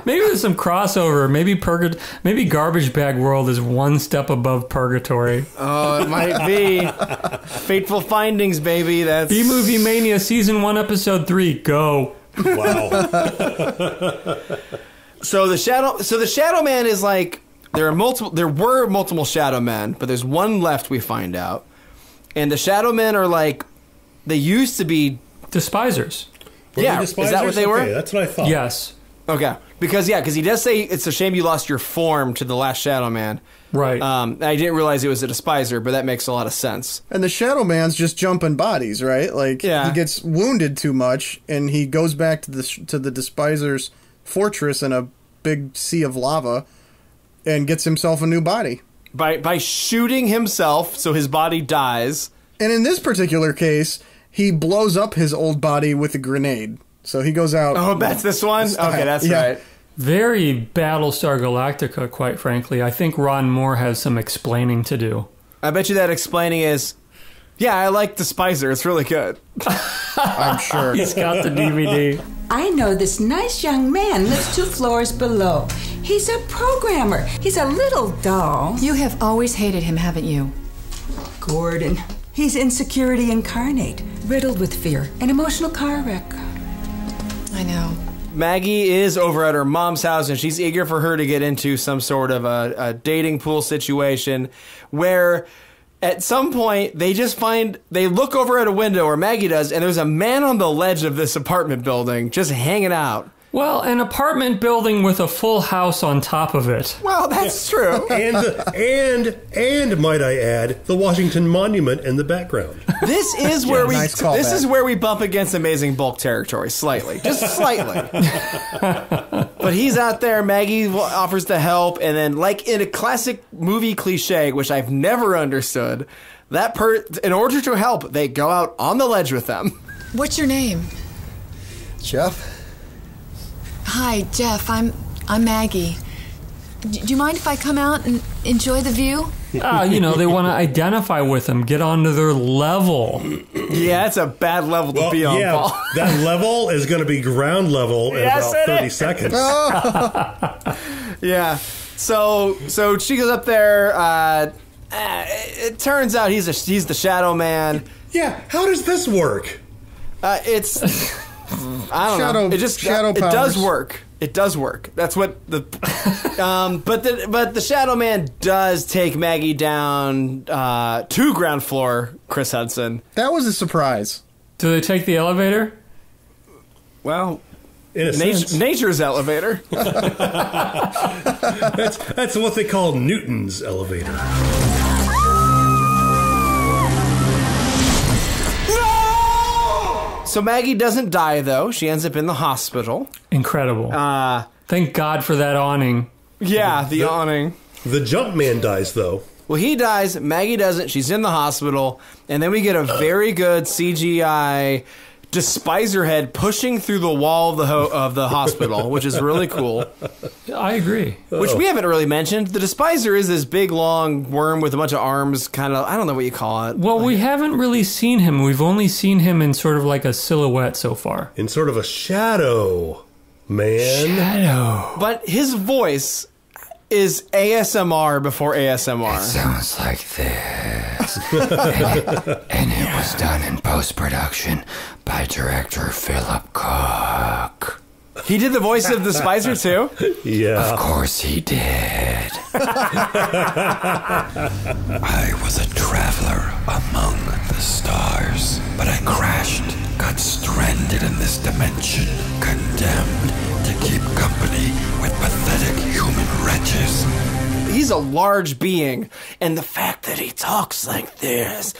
Maybe there's some crossover. Maybe Purga- Maybe Garbage Bag World is one step above Purgatory. Oh, it might be. Fateful findings, baby. That's B Movie Mania Season 1, Episode 3. Go. Wow. [LAUGHS] So the shadow so the shadow man is like there are multiple there were multiple shadow men, but there's one left we find out. And the shadow men are like they used to be Despisers. Were Yeah, they is that what despisers? they were? Okay, that's what I thought. Yes. Okay. Because yeah, because he does say it's a shame you lost your form to the last shadow man. Right. Um, I didn't realize it was a despiser, but that makes a lot of sense. And the Shadow Man's just jumping bodies, right? Like Yeah. he gets wounded too much, and he goes back to the to the Despiser's fortress in a big sea of lava, and gets himself a new body. By by shooting himself so his body dies. And in this particular case, he blows up his old body with a grenade. So he goes out. Oh, that's this one? Okay, that's Yeah. right. Very Battlestar Galactica, quite frankly. I think Ron Moore has some explaining to do. I bet you that explaining is yeah, I like Despiser. It's really good. [LAUGHS] I'm sure. He's got the DVD. I know this nice young man lives two floors below. He's a programmer. He's a little dull. You have always hated him, haven't you? Gordon. He's insecurity incarnate, riddled with fear, an emotional car wreck. I know. Maggie is over at her mom's house and she's eager for her to get into some sort of a, a dating pool situation where at some point they just find they look over at a window or Maggie does and there's a man on the ledge of this apartment building just hanging out. Well, an apartment building with a full house on top of it. Well, that's true. [LAUGHS] and the, and and might I add the Washington Monument in the background. This is [LAUGHS] where we nice callback. this is where we bump against amazing bulk territory slightly, just [LAUGHS] slightly. but he's out there. Maggie offers to help, and then, like in a classic movie cliche, which I've never understood, that per in order to help, they go out on the ledge with them. What's your name? Jeff? Hi, Jeff. I'm I'm Maggie. D- do you mind if I come out and enjoy the view? Ah, you know, they want to identify with him, get onto their level. Yeah, it's a bad level to Well, be on, yeah, Paul. that level is going to be ground level in Yes, about thirty is. seconds. [LAUGHS] Yeah. So so she goes up there. Uh, uh, it turns out he's a he's the Shadow Man. Yeah, how does this work? Uh, it's [LAUGHS] I don't Shadow- know. It just shadow it does work. It does work. That's what the um, but the but the Shadow Man does take Maggie down uh, to ground floor. Chris Hutson. That was a surprise. Do they take the elevator? Well, In a nat- sense, nature's elevator. [LAUGHS] [LAUGHS] that's that's what they call Newton's elevator. So Maggie doesn't die though. She ends up in the hospital. Incredible. Uh, Thank God for that awning. yeah, the awning. The Jumpman dies though. Well, he dies. Maggie doesn't. She's in the hospital, and then we get a very good CGI despiser head pushing through the wall of the ho- of the hospital, which is really cool. I agree. Which we haven't really mentioned. The despiser is this big, long worm with a bunch of arms. Kind of, I don't know what you call it. Well, we haven't really seen him. We've only seen him in sort of like a silhouette so far. In sort of a shadow, man. Shadow. But his voice is ASMR before ASMR. Sounds like this. and, [LAUGHS] and it was done in post production by director Phillip Cook. He did the voice of the despiser too. [LAUGHS] Yeah. Of course he did. [LAUGHS] I was a traveler among the stars, but I crashed, got stranded in this dimension, condemned to keep company with pathetic human wretches a large being, and the fact that he talks like this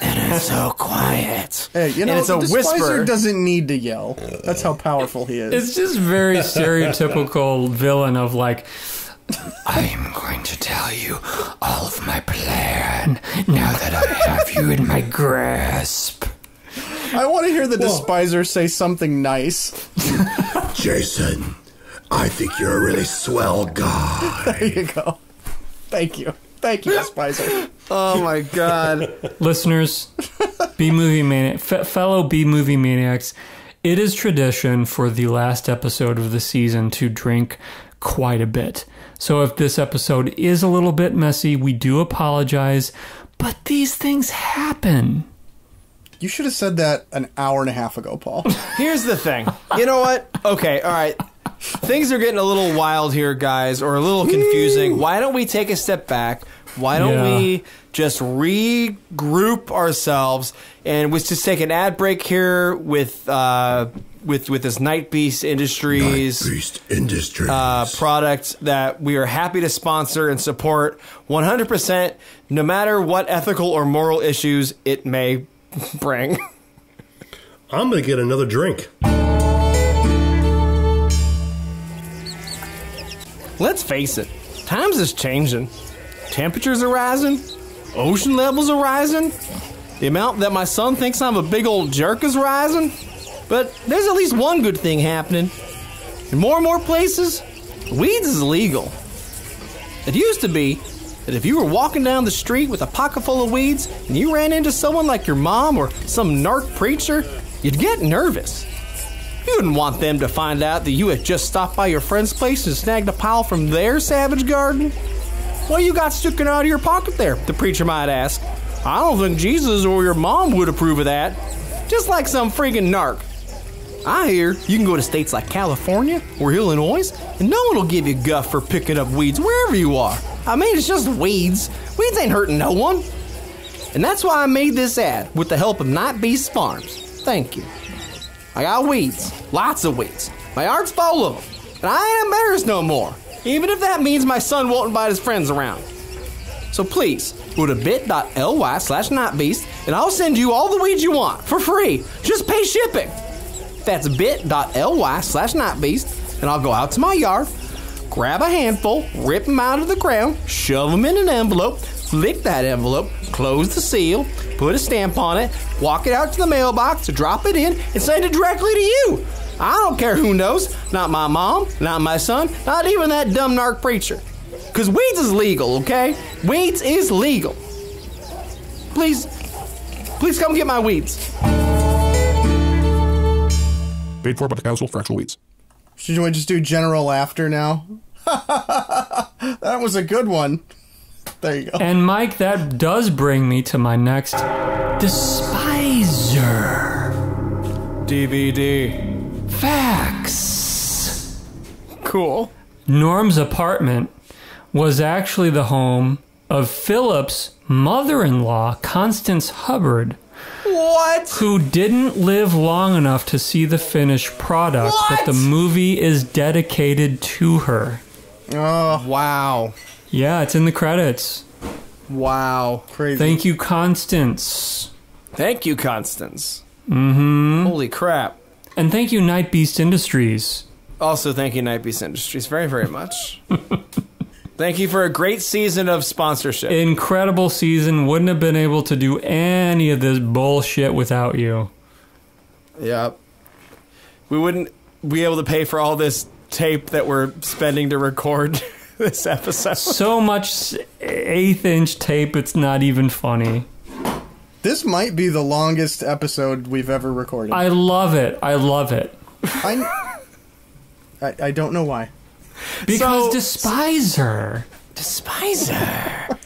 and it's so quiet, Hey, you know, and it's a the despiser whisper. doesn't need to yell. That's how powerful he is. It's just very [LAUGHS] stereotypical villain of like, I'm going to tell you all of my plan now that I have you in my grasp. I want to hear the despiser say something nice. [LAUGHS] Jason, I think you're a really swell guy. [LAUGHS] There you go. Thank you. Thank you, Spicer. oh my god. listeners, B movie maniac, fe- fellow B movie maniacs, it is tradition for the last episode of the season to drink quite a bit. So if this episode is a little bit messy, we do apologize, but these things happen. You should have said that an hour and a half ago, Paul. Here's the thing. You know what? Okay, all right. Things are getting a little wild here, guys, or a little confusing. Why don't we take a step back? Why don't Yeah. we just regroup ourselves and let's just take an ad break here with uh, with with this Night Beast Industries Night Beast Industries. uh, product that we are happy to sponsor and support 100%, no matter what ethical or moral issues it may [LAUGHS] bring. I'm going to get another drink. Let's face it, times is changing. Temperatures are rising, ocean levels are rising, the amount that my son thinks I'm a big old jerk is rising. But there's at least one good thing happening. In more and more places, weeds is legal. It used to be that if you were walking down the street with a pocket full of weeds and you ran into someone like your mom or some narc preacher, you'd get nervous. You wouldn't want them to find out that you had just stopped by your friend's place and snagged a pile from their savage garden. What you got sticking out of your pocket there? The preacher might ask. I don't think Jesus or your mom would approve of that. Just like some freaking narc. I hear you can go to states like California or Illinois, and no one will give you guff for picking up weeds wherever you are. I mean, it's just weeds. Weeds ain't hurting no one. And that's why I made this ad with the help of Night Beast Farms. Thank you. I got weeds, lots of weeds. My yard's full of them, and I ain't embarrassed no more, even if that means my son won't invite his friends around. So please, go to bit.ly slash nightbeast, and I'll send you all the weeds you want for free. Just pay shipping. That's bit.ly slash nightbeast, and I'll go out to my yard, grab a handful, rip them out of the ground, shove them in an envelope, flick that envelope, close the seal, put a stamp on it, walk it out to the mailbox, drop it in, and send it directly to you. I don't care who knows. Not my mom, not my son, not even that dumb narc preacher. Because weeds is legal, okay? Weeds is legal. Please, please come get my weeds. Paid for by the Council for Actual Weeds. Should we just do general laughter now? [LAUGHS] that was a good one. There you go. And Mike, that does bring me to my next despiser. DVD. Facts. Cool. Norm's apartment was actually the home of Phillip's mother in law, Constance Hubbard. What? Who didn't live long enough to see the finished product, but the movie is dedicated to her. Oh. Wow. Yeah, it's in the credits. Wow. Crazy. Thank you, Constance. Thank you, Constance. Mm-hmm. Holy crap. And thank you, Night Beast Industries. Also, thank you, Night Beast Industries, very, very much. [LAUGHS] thank you for a great season of sponsorship. Incredible season. Wouldn't have been able to do any of this bullshit without you. Yep. We wouldn't be able to pay for all this tape that we're spending to record [LAUGHS] [LAUGHS] this episode. So much eighth inch tape, it's not even funny. This might be the longest episode we've ever recorded. I love it. I love it. I, I, I don't know why. Because despiser. Despiser.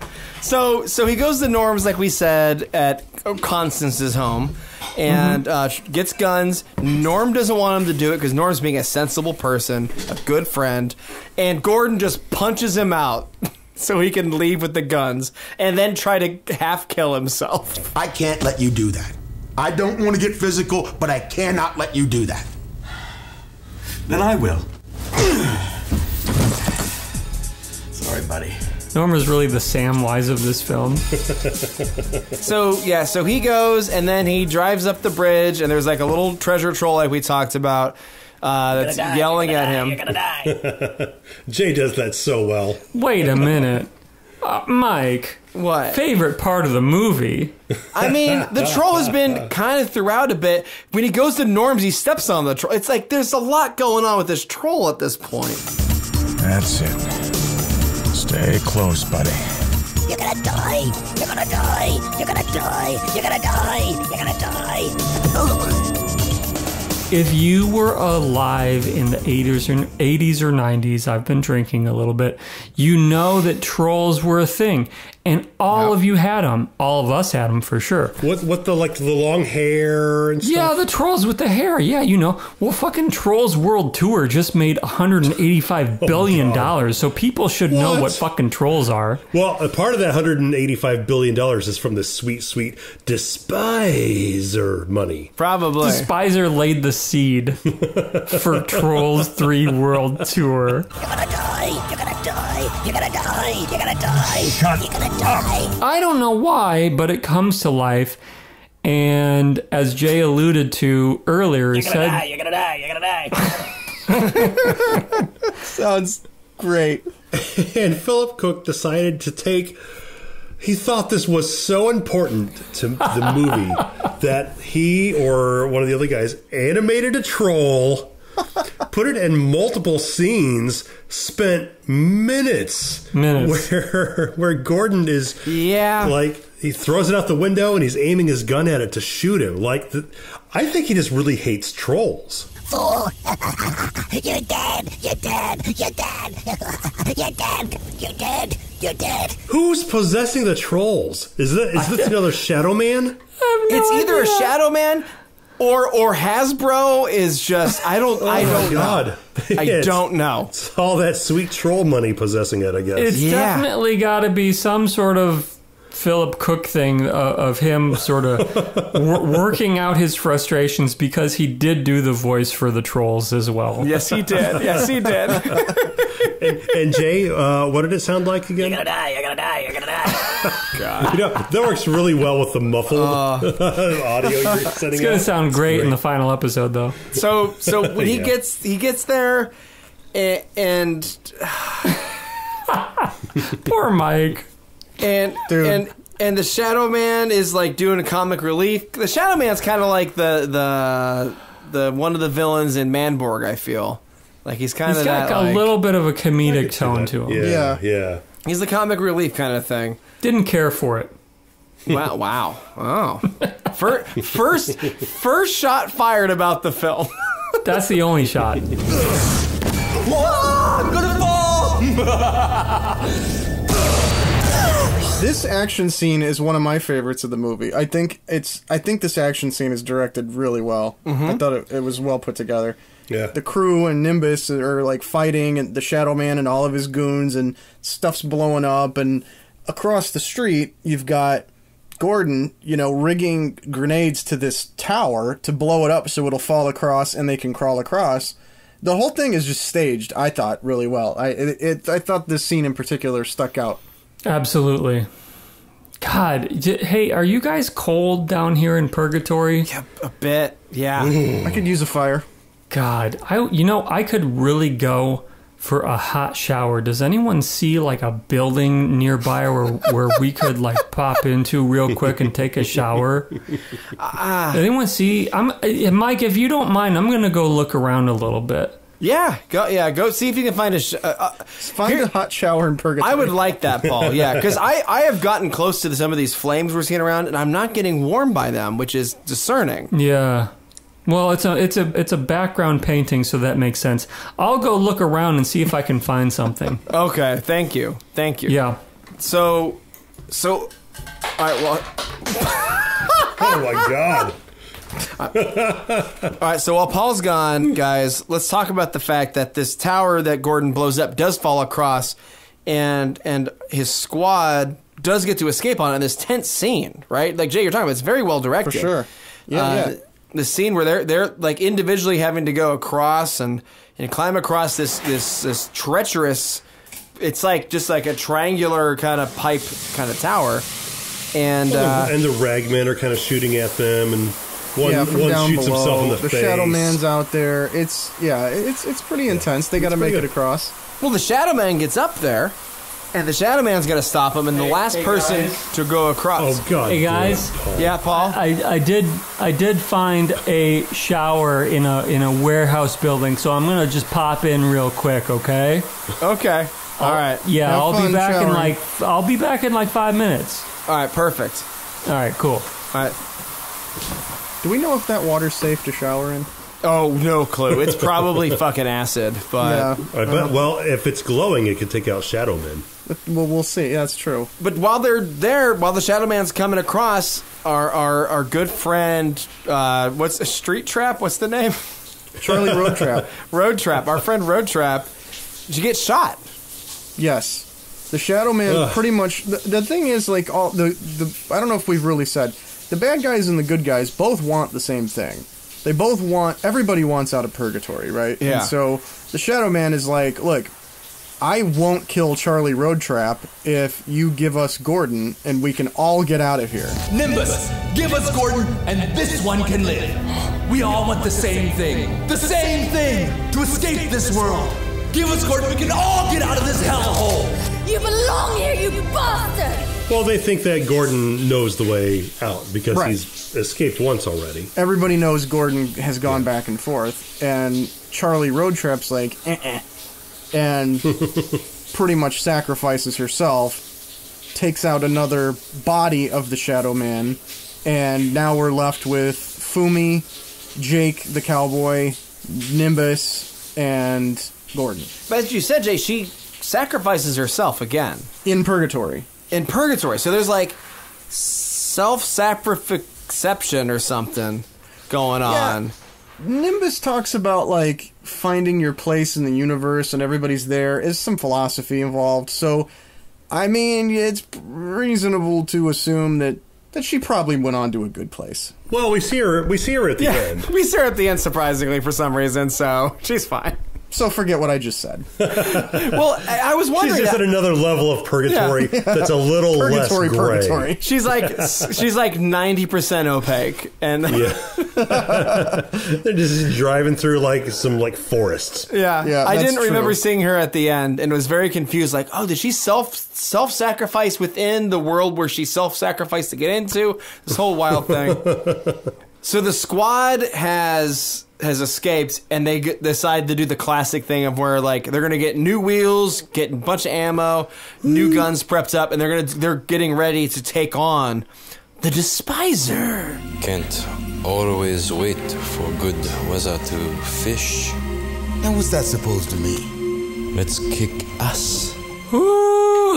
[LAUGHS] so so he goes to Norm's like we said at Constance's home and uh, gets guns. Norm doesn't want him to do it because Norm's being a sensible person, a good friend, and Gordon just punches him out [LAUGHS] so he can leave with the guns and then try to half kill himself. I can't let you do that. I don't want to get physical, but I cannot let you do that. Then I will. [CLEARS THROAT] Sorry, buddy. Norma's really the Samwise of this film. [LAUGHS] So yeah, so he goes and then he drives up the bridge and there's like a little treasure troll like we talked about uh, that's die, yelling you're at gonna him. [LAUGHS] Jay does that so well. Wait a minute. Uh, Mike. What? Favorite part of the movie? I mean, the [LAUGHS] troll has been kind of throughout a bit. When he goes to Norm's, he steps on the troll. It's like there's a lot going on with this troll at this point. That's it. Stay close, buddy. You're gonna die. You're gonna die. You're gonna die. You're gonna die. You're gonna die. If you were alive in the 80s or 80s or 90s, I've been drinking a little bit. You know that trolls were a thing, and all of you had them. All of us had them for sure. What what the like the long hair and stuff? Yeah, the trolls with the hair. Yeah, you know. Well, fucking Trolls World Tour just made 185 [LAUGHS] billion dollars, so people should know What? what fucking trolls are. Well, a part of that 185 billion dollars is from the sweet, sweet despiser money. Probably. Despiser laid the seed [LAUGHS] for Trolls 3 World Tour. You're gonna die. You're gonna die. You're gonna die. You're gonna die. You're gonna die. I don't know why, but it comes to life. And as Jay alluded to earlier, he You're gonna said die. You're gonna die. You're gonna die. [LAUGHS] Sounds great. and Phillip Cook decided to take. He thought this was so important to the movie [LAUGHS] that he or one of the other guys animated a troll, put it in multiple scenes, spent minutes, minutes where [LAUGHS] where Gordon is yeah like he throws it out the window and he's aiming his gun at it to shoot him. Like the, I think he just really hates trolls. Fool. [LAUGHS] You're dead. You're dead. You're dead. [LAUGHS] You're dead. You're dead. You're dead. Who's possessing the trolls? Is that is this another Shadow Man? it's either a Shadow Man or or Hasbro is just I don't I Oh my don't God. know. I It's- don't know. It's all that sweet troll money possessing it, I guess. It's definitely got to be some sort of Phillip Cook thing uh, of him sort of [LAUGHS] wor- working out his frustrations because he did do the voice for the trolls as well. Yes, he did. Yes, he did. [LAUGHS] and, and Jay, uh, what did it sound like again? You're gonna die. You're gonna die. You're gonna die. You know, that works really well with the muffled uh, [LAUGHS] audio you're setting It's gonna sound great, in the final episode, though. So so [LAUGHS] when he Yeah. gets he gets there and, and [LAUGHS] Poor Mike. and and and the Shadow Man is like doing a comic relief. The Shadow Man's kind of like the the the one of the villains in Manborg. I feel like he's kind of got that a like- little bit of a comedic tone to him. Yeah, yeah. He's the comic relief kind of thing. Didn't care for it. Wow! Wow! Oh, first, first, first shot fired about the film. [LAUGHS] That's the only shot. I'm gonna fall. This action scene is one of my favorites of the movie. I think it's. I think this action scene is directed really well. Mm-hmm. I thought it, it was well put together. Yeah. The crew and Nimbus are like fighting, and the Shadow Man and all of his goons, and stuff's blowing up. And across the street, you've got Gordon, you know, rigging grenades to this tower to blow it up so it'll fall across and they can crawl across. The whole thing is just staged. I thought really well. I it, it I thought this scene in particular stuck out. Absolutely. God, j- hey, are you guys cold down here in purgatory? Yeah, a bit. Yeah. I could use a fire. God, I you know I could really go for a hot shower. Does anyone see like a building nearby where where we could like pop into real quick and take a shower? Does anyone see? I'm uh, Mike. If you don't mind, I'm gonna go look around a little bit. Yeah, go. Yeah, go see if you can find a. Sh- uh, uh, Find a hot shower in purgatory. I would like that, Paul. Yeah, because I I have gotten close to some of these flames we're seeing around, and I'm not getting warmed by them, which is discerning. Yeah. Well, it's a it's a it's a background painting, so that makes sense. I'll go look around and see if I can find something. [LAUGHS] Okay, thank you, thank you. Yeah. So, so, all right. Well, oh my god. [LAUGHS] All right, so while Paul's gone, guys, let's talk about the fact that this tower that Gordon blows up does fall across, and and his squad does get to escape on it in this tense scene, right? Like Jay, you're talking about, it's very well directed. For sure. Yeah, Uh, yeah. The scene where they're they're like individually having to go across and and climb across this this this treacherous it's like just like a triangular kind of pipe kind of tower, and Well, uh, the- and the ragmen are kind of shooting at them, and one, yeah, from one down shoots below. himself in the, the face. Shadow Man's out there. It's yeah, it's it's pretty intense. They got to make it across. well, the Shadow Man gets up there, and the Shadow Man's gonna stop him, and the last hey, person guys. to go across. Oh God! Hey guys, Yeah, Paul. I, I did I did find a shower in a in a warehouse building, so I'm gonna just pop in real quick, okay? Okay. All right. Yeah, Have I'll be fun back in like I'll be back in like five minutes. All right. Perfect. All right, cool. All right. Do we know if that water's safe to shower in? Oh, no clue. It's probably [LAUGHS] fucking acid, but yeah. I bet. Well, if it's glowing, it could take out Shadow Men. Well, we'll see. That's true. but while they're there, while the Shadow Man's coming across, our our, our good friend, uh, what's a street trap? What's the name? Charlie Road Trap. [LAUGHS] Road Trap. Our friend Road Trap. She gets shot. Yes. The Shadow Man Ugh. pretty much the, the thing is like all the, the I don't know if we've really said the bad guys and the good guys both want the same thing. They both want everybody wants out of purgatory, right? Yeah. And so the Shadow Man is like, look, I won't kill Charlie Roadtrap if you give us Gordon and we can all get out of here. Nimbus, give us Gordon, and this one can live. We all want the same thing. The same thing! To escape this world. Give us Gordon, we can all get out of this hellhole! You belong here, you bastard! Well, they think that Gordon knows the way out because Right. he's escaped once already. Everybody knows Gordon has gone back and forth, and Charlie Road Trap's like, eh, and [LAUGHS] pretty much sacrifices herself, takes out another body of the Shadow Man, and now we're left with Fumi, Jake the cowboy, Nimbus, and Gordon But as you said, Jay, she sacrifices herself again in purgatory. in purgatory. So there's like self sacrifiception or something going on. Nimbus talks about like finding your place in the universe and everybody's there. Is some philosophy involved. So, I mean, it's reasonable to assume that that she probably went on to a good place. Well, we see her. We see her at the Yeah, end. [LAUGHS] we see her at the end surprisingly for some reason, so she's fine. So forget what I just said. [LAUGHS] Well, I, I was wondering. She's just that- at another level of purgatory Yeah. [LAUGHS] that's a little less gray. purgatory. [LAUGHS] She's like she's like ninety percent opaque, and Yeah. They're just driving through like some like forests. Yeah, Yeah, I didn't remember seeing her at the end, and was very confused. Like, oh, did she self self sacrifice within the world where she self sacrificed to get into this whole wild thing? so the squad has has escaped, and they g- decide to do the classic thing of where like they're gonna get new wheels, get a bunch of ammo, new hmm. guns prepped up, and they're gonna they're getting ready to take on the Despiser. Can't always wait for good weather to fish. And what's that supposed to mean? Let's kick ass.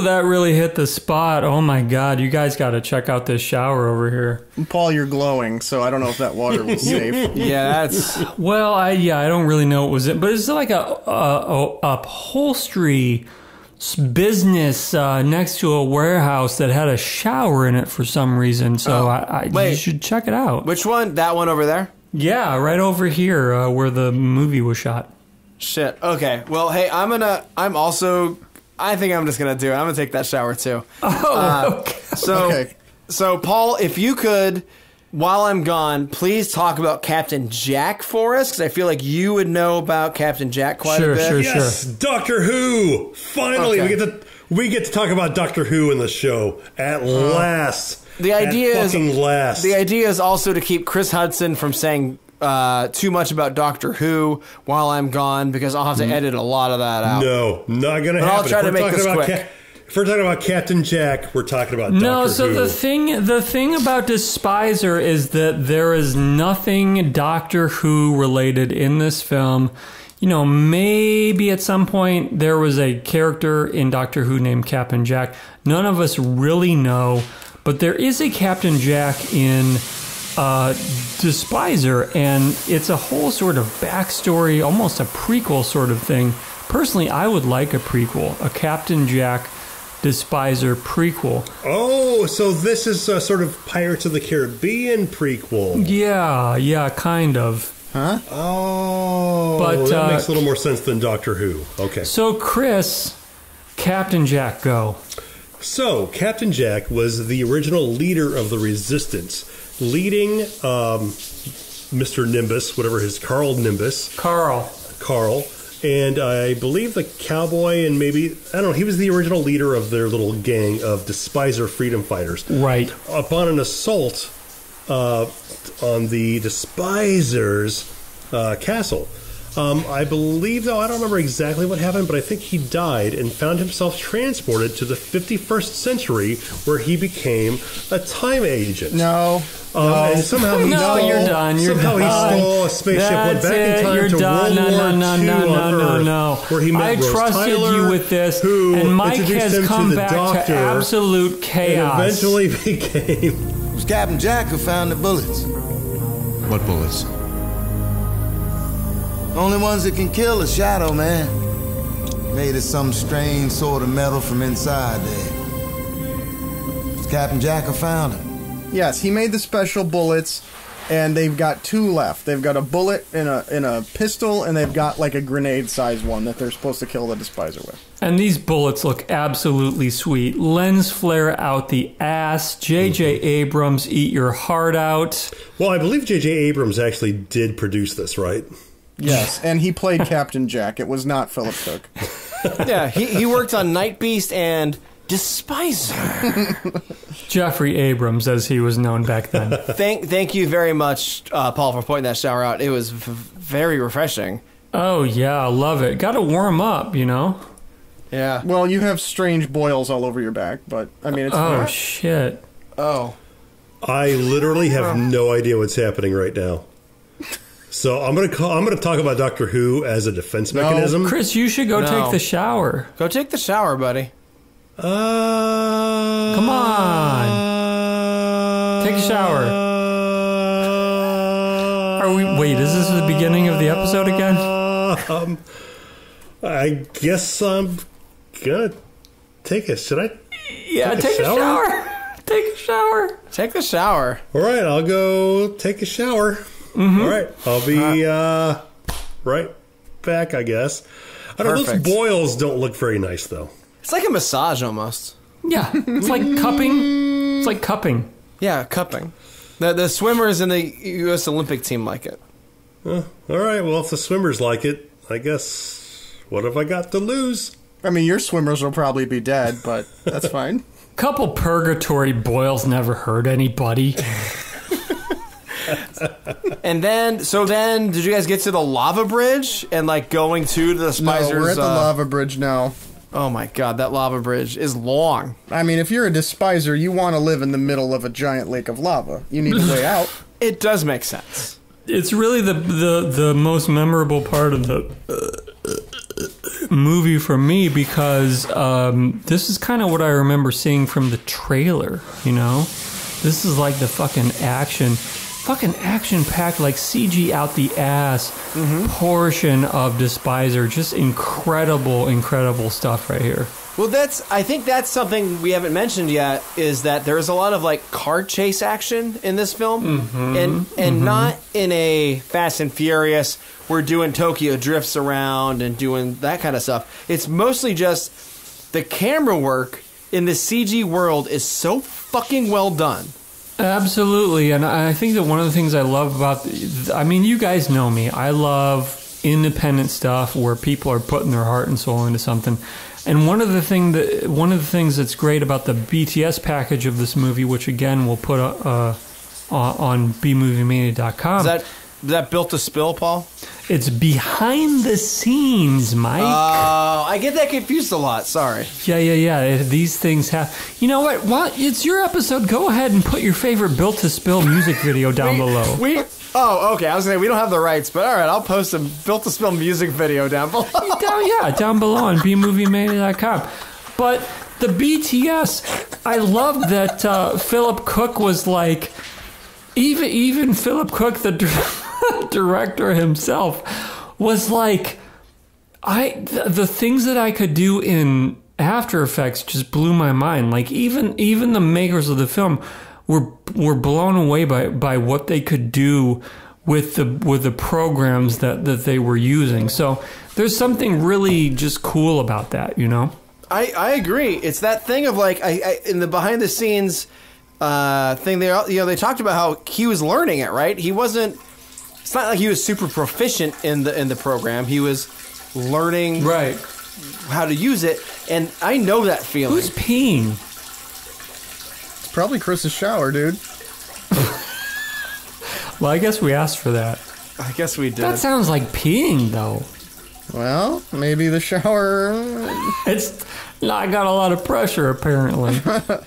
Ooh, that really hit the spot. Oh my god, you guys got to check out this shower over here. Paul, you're glowing, so I don't know if that water was [LAUGHS] safe. Yeah, that's Well, I yeah, I don't really know what was it, but it's like a, a, a upholstery business uh, next to a warehouse that had a shower in it for some reason. So Oh, I, I you should check it out. which one? That one over there. Yeah, right over here uh, where the movie was shot. Shit. Okay. Well, hey, I'm gonna. I'm also. I think I'm just gonna do it. I'm gonna take that shower too. [LAUGHS] Oh, Uh, So, Okay. so Paul, if you could, while I'm gone, please talk about Captain Jack for us, because I feel like you would know about Captain Jack quite Sure, a bit. sure, Yes, Doctor Who. Finally, Okay. we get to we get to talk about Doctor Who in the show at last. The idea at is fucking last. The idea is also to keep Chris Hutson from saying uh, too much about Doctor Who while I'm gone, because I'll have to edit a lot of that out. no, not gonna But happen. I'll try If to we're make talking this about quick. Ca- if we're talking about Captain Jack, we're talking about No, Doctor so Who. the thing the thing about Despiser is that there is nothing Doctor Who related in this film. You know, maybe at some point there was a character in Doctor Who named Captain Jack. None of us really know, but there is a Captain Jack in uh, Despiser, and it's a whole sort of backstory, almost a prequel sort of thing. Personally, I would like a prequel, a Captain Jack Despiser prequel. oh, so this is a sort of Pirates of the Caribbean prequel. Yeah, yeah, kind of. Huh? Oh, But, that uh, makes a little more sense than Doctor Who. Okay. So, Chris, Captain Jack, go. So, Captain Jack was the original leader of the resistance, leading um, Mr. Nimbus, whatever his Carl Nimbus. Carl. Carl. And I believe the cowboy, and maybe, I don't know, he was the original leader of their little gang of despiser freedom fighters. Right. Upon an assault uh, on the despisers' uh, castle, um, I believe, though, I don't remember exactly what happened, but I think he died and found himself transported to the 51st century where he became a time agent. No. Um, No. And somehow he No, stole, you're done, you're somehow done. he stole a spaceship, went back it, in time you're to done. World No, War no, II no, no, on no, no, Earth, no. where he met I Rose trusted Tyler, you with this, who and Mike introduced has him come to the back to doctor, absolute chaos. And eventually [LAUGHS] became. It was Captain Jack who found the bullets. What bullets? Only ones that can kill a shadow, man. Made of some strange sort of metal from inside there. It's Captain Jack who found them. Yes, he made the special bullets, and they've got two left. They've got a bullet in a in a pistol, and they've got like a grenade size one that they're supposed to kill the despiser with. And these bullets look absolutely sweet. Lens flare out the ass. J.J. Mm-hmm. Abrams, eat your heart out. Well, I believe J.J. Abrams actually did produce this, right? Yes, and he played Captain Jack. It was not Phillip Cook. yeah, he, he worked on Night Beast and Despiser. Jeffrey Abrams, as he was known back then. thank thank you very much, uh, Paul, for pointing that shower out. It was v- very refreshing. Oh, yeah, I love it. Got to warm up, you know? Yeah. Well, you have strange boils all over your back, but I mean, it's Oh, fine. shit. Oh. I literally have no idea what's happening right now. So I'm gonna call. I'm gonna talk about Doctor Who as a defense mechanism. Chris, you should go No. take the shower. Go take the shower, buddy. Uh, Come on. Take a shower. Are we. Wait, is this the beginning of the episode again? Um, I guess I'm gonna take a. Should I? Yeah, take a shower. [LAUGHS] Take a shower. Take the shower. All right, I'll go take a shower. Mm-hmm. All right, I'll be uh, right back. I guess. I don't know. Perfect. Those boils don't look very nice, though. It's like a massage almost. Yeah, it's like cupping. It's like cupping. Yeah, cupping. The the swimmers in the U.S. Olympic team like it. Uh, all right. Well, if the swimmers like it, I guess. What have I got to lose? I mean, your swimmers will probably be dead, but that's [LAUGHS] fine. Couple purgatory boils never hurt anybody. [LAUGHS] And then, so then, did you guys get to the lava bridge and like going to the No, we're at the uh, lava bridge now. Oh my god, that lava bridge is long. I mean, if you're a despiser, you want to live in the middle of a giant lake of lava. You need a way out. [LAUGHS] It does make sense. It's really the the the most memorable part of the movie for me because um, this is kind of what I remember seeing from the trailer. You know, this is like the fucking action, fucking action packed like CG out the ass portion of Despiser. Just incredible, incredible stuff right here. Well, that's. I think that's something we haven't mentioned yet. Is that there is a lot of like car chase action in this film, Mhm, and and mhm. not in a Fast and Furious. We're doing Tokyo drifts around and doing that kind of stuff. It's mostly just the camera work in the CG world is so fucking well done. Absolutely, and I think that one of the things I love about, I mean, you guys know me. I love independent stuff where people are putting their heart and soul into something. And one of the thing that one of the things that's great about the BTS package of this movie, which again we'll put uh, on on bmoviemania.com. Is that that built to spill, Paul? It's behind the scenes, Mike. Oh, I get that confused a lot. Sorry. Yeah, yeah, yeah. These things have. You know what? Well, it's your episode. Go ahead and put your favorite built to spill music [LAUGHS] video down below. We oh okay. I was saying we don't have the rights, but all right, I'll post a built to spill music video down below. [LAUGHS] down, yeah, down below on bmoviemania.com. But the BTS, I love that uh, Phillip Cook was like, even even Phillip Cook, the [LAUGHS] [LAUGHS] director himself, was like, I the, the things that I could do in After Effects just blew my mind. Like even even the makers of the film were were blown away by by what they could do with the with the programs that that they were using. So there's something really just cool about that, you know. I, I agree. It's that thing of like I, I in the behind the scenes uh, thing. They you know they talked about how he was learning it. Right? He wasn't. It's not like he was super proficient in the in the program. He was learning right how to use it, and I know that feeling. Who's peeing? It's probably Chris's shower, dude. [LAUGHS] Well, I guess we asked for that. I guess we did. That sounds like peeing, though. Well, maybe the shower. Uh, it's. not got a lot of pressure, apparently. [LAUGHS]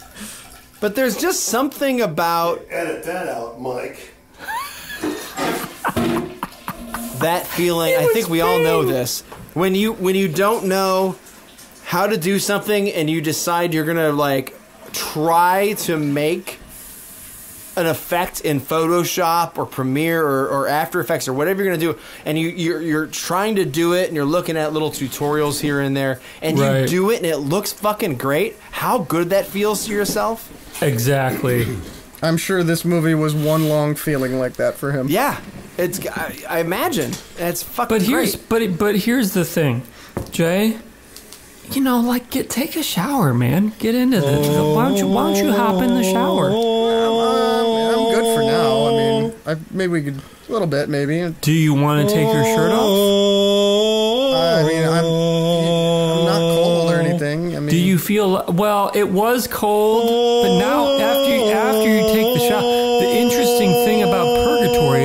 But there's just something about Edit that out, Mike. [LAUGHS] that feeling. I think we all know this. When you when you don't know how to do something and you decide you're gonna like try to make an effect in Photoshop or Premiere or, or After Effects or whatever you're gonna do, and you you're, you're trying to do it and you're looking at little tutorials here and there, and you do it and it looks fucking great. How good that feels to yourself. Exactly. I'm sure this movie was one long feeling like that for him. Yeah, it's. I, I imagine it's fucking But here's great. but but here's the thing, Jay. You know, like get take a shower, man. Get into this. Why don't you Why don't you hop in the shower? Oh. I'm, I'm good for now. I mean, I, maybe we could a little bit, maybe. Do you want to take your shirt off? I mean, I'm, I'm not cold or anything. I mean, Do you feel well? It was cold, but now after you, after you take the shower, the interesting thing about purgatory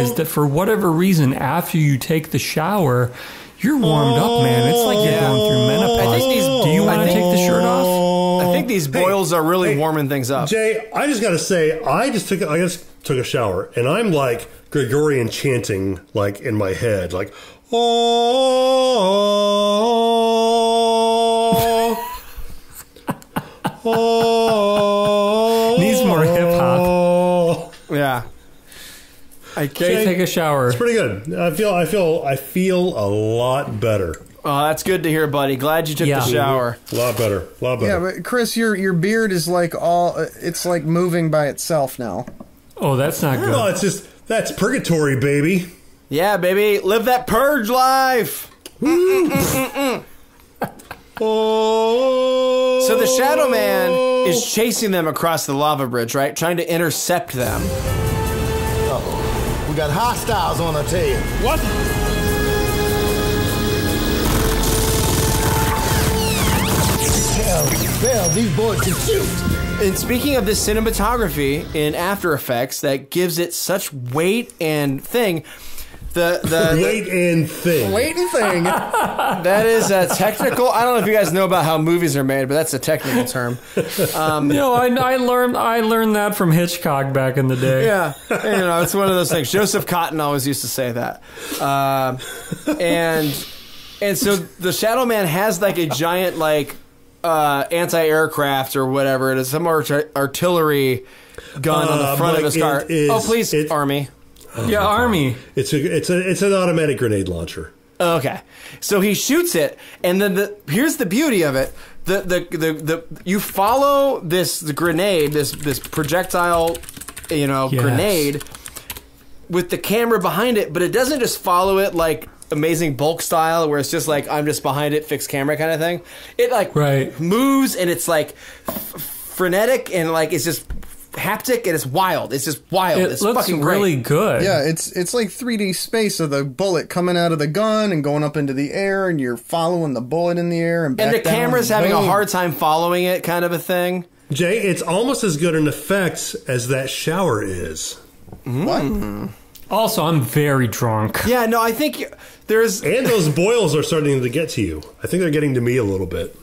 is that for whatever reason, after you take the shower, you're warmed up, man. It's like you're going through oh. menopause. I think these- Do you want to take the shirt off? I think these boils are really warming things up. Jay, I just got to say, I just took I just took a shower, and I'm like Gregorian chanting, like in my head, like oh, [LAUGHS] oh. Needs more hip hop. Yeah. I Jay, take a shower. It's pretty good. I feel I feel I feel a lot better. Oh, that's good to hear, buddy. Glad you took Yeah. the shower. A lot better. A lot better. Yeah, but Chris, your your beard is like all. uh, It's like moving by itself now. Oh, that's not No, good. it's just that's purgatory, baby. Yeah, baby, live that purge life. [LAUGHS] Oh. So the Shadow Man is chasing them across the lava bridge, right? Trying to intercept them. Uh-oh. We got hostiles on our tail. What? Hell, hell, these boys can shoot. And speaking of the cinematography in After Effects that gives it such weight and thing, the the Wait and thing. Waiting thing. that is a technical. I don't know if you guys know about how movies are made, but that's a technical term. Um, You know, I, I learned I learned that from Hitchcock back in the day. Yeah, you know, it's one of those things. Joseph Cotten always used to say that, Um and and so the Shadow Man has like a giant like uh, anti-aircraft or whatever. It is some art- artillery gun on the Uh, front of his car. it is- oh, please, it- Army. Yeah, uh, Army. It's a it's a it's an automatic grenade launcher. Oh, okay, so he shoots it, and then the here's the beauty of it: the the the, the you follow this the grenade, this this projectile, you know, Yes. grenade with the camera behind it, but it doesn't just follow it like amazing bulk style, where it's just like I'm just behind it, fixed camera kind of thing. It like Right. moves, and it's like f- frenetic, and like it's just haptic, and it's wild. It's just wild. It it's looks fucking great. really good. Yeah, it's it's like 3D space of the bullet coming out of the gun and going up into the air, and you're following the bullet in the air and back And the down, camera's having a hard time following it, kind of a thing. Jay, it's almost as good an effects as that shower is. Mm-hmm. What? Mm-hmm. Also, I'm very drunk. Yeah, no, I think there's And those boils are starting to get to you. I think they're getting to me a little bit.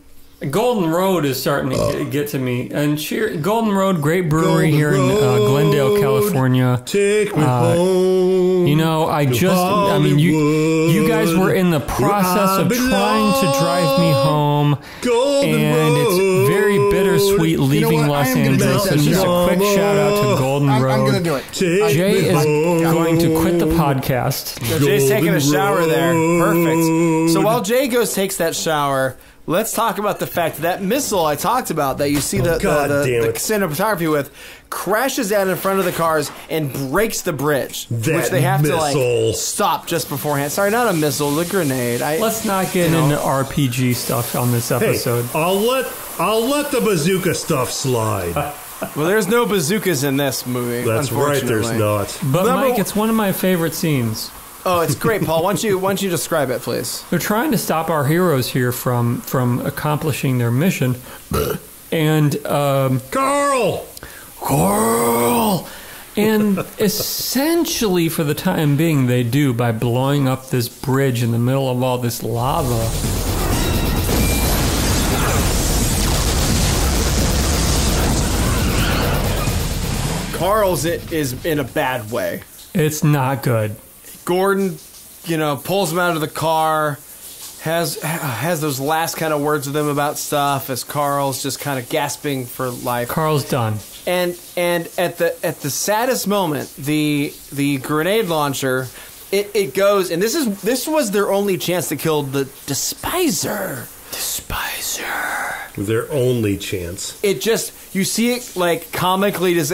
Golden Road is starting to get- get to me. And cheer, Golden Road, great brewery Golden here in uh, Glendale, California. Take me Uh, home. You know, I to just, I mean, you you guys were in the process of I trying to drive me home, Golden and it's very bittersweet leaving what? Los I am gonna Angeles. take So just a quick shout out to Golden I'm, Road. I'm gonna do it. Take Jay is home. going to quit the podcast. So Jay's taking a shower there. Perfect. So while Jay goes takes that shower, Let's talk about the fact that missile I talked about that you see the, Oh, the, the, damn the cinematography with crashes out in front of the cars and breaks the bridge, which they have to like stop just beforehand. Sorry, not a missile, the grenade. I, Let's not get you know. into RPG stuff on this Hey, episode. I'll let I'll let the bazooka stuff slide. [LAUGHS] Well, there's no bazookas in this movie. That's right. There's not. but Number- Mike, it's one of my favorite scenes. Oh, it's great, Paul. Why don't you why don't you describe it, please? They're trying to stop our heroes here from from accomplishing their mission, and um, Carl. Carl. And essentially, for the time being, they do by blowing up this bridge in the middle of all this lava. Carl's it is in a bad way. It's not good. Gordon, you know, pulls him out of the car, has has those last kind of words with him about stuff as Carl's just kind of gasping for life. Carl's done. And and at the at the saddest moment, the the grenade launcher, it, it goes and this is this was their only chance to kill the despiser. Despiser. Their only chance. It just you see it like comically just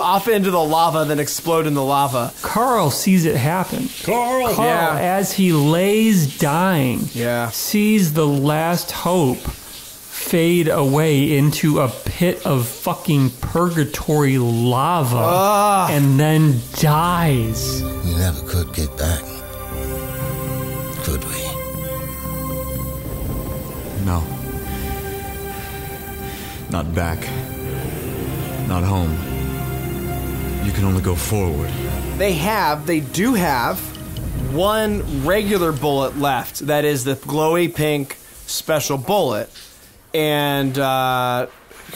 off into the lava, then explode in the lava. Carl sees it happen. Carl. Carl, Yeah. as he lays dying, Yeah. sees the last hope fade away into a pit of fucking purgatory lava Ah. and then dies. We never could get back. Could we? No. Not back. Not home. You can only go forward. They have, they do have one regular bullet left. That is the glowy pink special bullet. And uh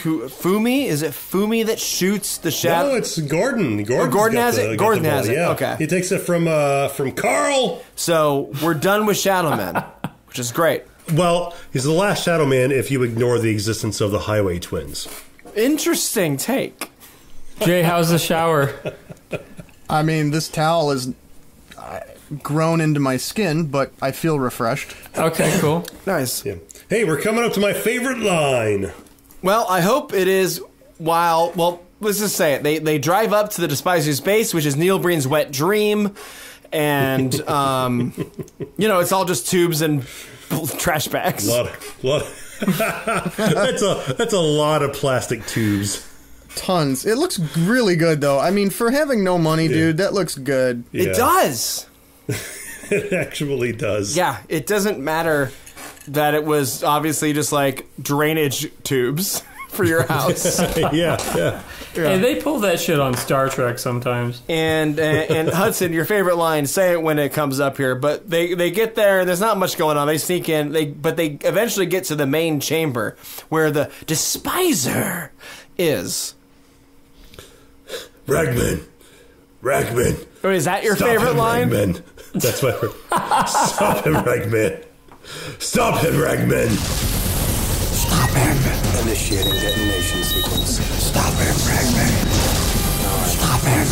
who Fumi? Is it Fumi that shoots the shadow? No, it's Gordon. Gordon's Gordon has the- it? Gordon has it. Yeah. Okay. He takes it from uh, from Carl. So we're done with Shadow Men, [LAUGHS] which is great. Well, he's the last Shadow Man if you ignore the existence of the Highway Twins. Interesting take. Jay, how's the shower? I mean, this towel is uh, grown into my skin, but I feel refreshed. Okay, cool. Nice. Yeah. Hey, we're coming up to my favorite line. Well, I hope it is while well, let's just say it. They they drive up to the Despiser's base, which is Neil Breen's wet dream, and [LAUGHS] um, you know, it's all just tubes and [LAUGHS] trash bags. Lot, of, lot. [LAUGHS] that's a that's a lot of plastic tubes. Tons. It looks really good, though. I mean, for having no money, dude, that looks good. Yeah. It does. [LAUGHS] It actually does. Yeah, it doesn't matter that it was obviously just like drainage tubes [LAUGHS] for your house. [LAUGHS] yeah, yeah. Hey, they pull that shit on Star Trek sometimes. And, uh, and and Hutson, your favorite line, say it when it comes up here. But they they get there, and there's not much going on. They sneak in, they but they eventually get to the main chamber where the despiser is. Ragman, Ragman. Oh, is that your Stop favorite him, line? Ragman. That's my. Stop him, Ragman. Stop him, Ragman. Stop him. Initiating detonation sequence. Stop him, Ragman. Stop him.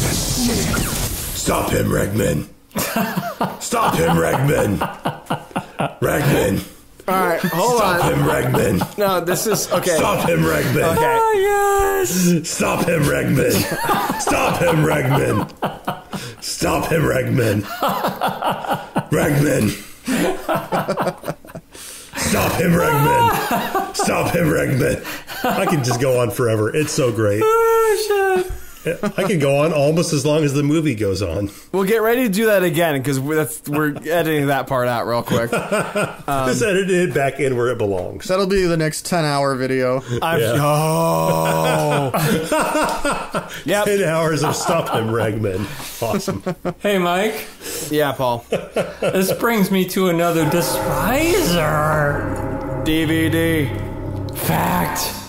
Stop him, Ragman. Stop him, Ragman. Ragman. All right, hold Stop on. him, Ragman. No, this is okay. Stop him, Ragman. Okay. Oh, yes. Stop him, Ragman. Stop him, Ragman. Stop him, Ragman. Ragman. Stop him, Ragman. Stop him, Ragman. I can just go on forever. It's so great. Oh, shit. [LAUGHS] I can go on almost as long as the movie goes on. We'll get ready to do that again because that's we're editing that part out real quick. [LAUGHS] Just um, edit it back in where it belongs. That'll be the next 10 hour video. I'm, Yeah. Oh, [LAUGHS] yep. Ten hours of Stop Him, Ragman. Awesome. Hey, Mike. Yeah, Paul. This brings me to another despiser. DVD. Fact.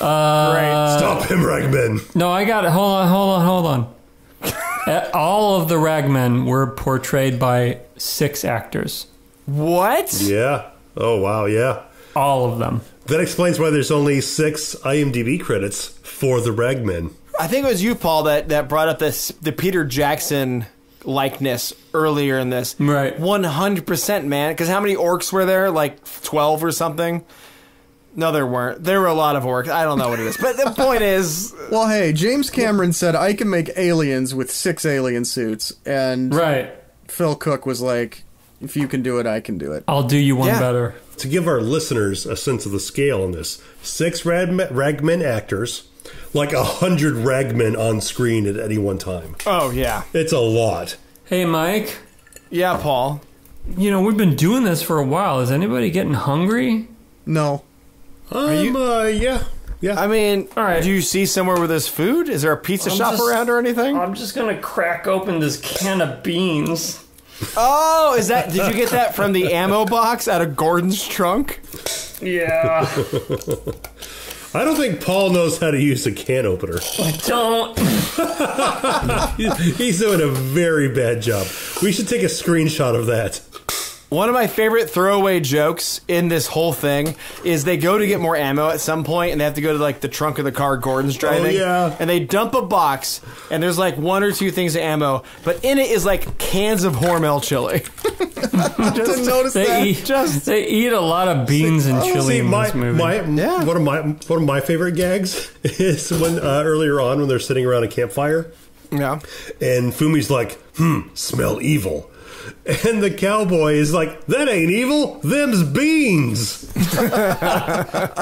Uh, Stop him, Ragman. No, I got it. Hold on, hold on, hold on. [LAUGHS] Uh, All of the ragmen were portrayed by six actors. What? Yeah. Oh, wow. Yeah. All of them. That explains why there's only six IMDb credits for the Ragman. I think it was you, Paul, that, that brought up this the Peter Jackson likeness earlier in this. Right. 100%, man. Because how many orcs were there? Like 12 or something? No, there weren't. There were a lot of orcs. I don't know what it is. But the point is, [LAUGHS] Well, hey, James Cameron said I can make aliens with six alien suits, and Right. Phil Cook was like, "If you can do it, I can do it." I'll do you one better. To give our listeners a sense of the scale on this, six rag- ragmen actors, like a hundred ragmen on screen at any one time. oh, yeah. It's a lot. Hey, Mike. Yeah, Paul. You know, we've been doing this for a while. Is anybody getting hungry? No. Um, uh, yeah. Yeah. I mean, All right. do you see somewhere where there's food? Is there a pizza I'm shop just- around or anything? I'm just gonna crack open this can of beans. Oh, is that? Did you get that from the [LAUGHS] ammo box out of Gordon's trunk? Yeah. I don't think Paul knows how to use a can opener. I don't. [LAUGHS] He's doing a very bad job. We should take a screenshot of that. One of my favorite throwaway jokes in this whole thing is they go to get more ammo at some point and they have to go to like the trunk of the car Gordon's driving. Oh, yeah. And they dump a box and there's like one or two things of ammo, but in it is like cans of Hormel chili. [LAUGHS] Didn't notice They that. eat, they eat a lot of beans and chili Oh, See, in my, this movie. my, one of my one of my favorite gags [LAUGHS] is when uh, earlier on when they're sitting around a campfire Yeah. and Fumi's like, "Hmm, smell evil," and the cowboy is like, "That ain't evil. Them's beans." [LAUGHS]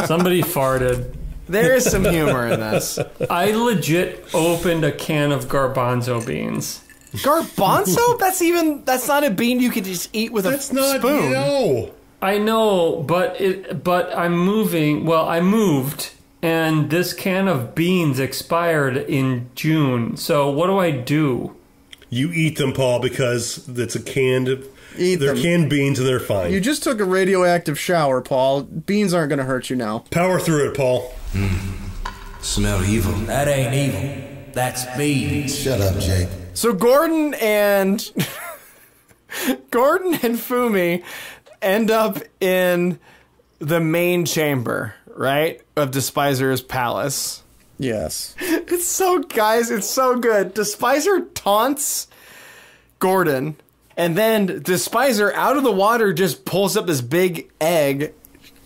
Somebody farted. There is some humor in this. I legit opened a can of garbanzo beans. Garbanzo? That's even that's not a bean you could just eat with a That's not spoon. no. I know, but it but I'm moving. Well, I moved and this can of beans expired in June. So what do I do? You eat them, Paul, because it's a canned. Eat they're them. canned beans and they're fine. You just took a radioactive shower, Paul. Beans aren't going to hurt you now. Power through it, Paul. Mm-hmm. Smell evil. That ain't evil. That's beans. Shut up, Jake. So Gordon and [LAUGHS] Gordon and Fumi end up in the main chamber, right? Of Despisers Palace. Yes. [LAUGHS] It's so guys, it's so good. Despiser taunts Gordon, and then Despiser out of the water just pulls up this big egg,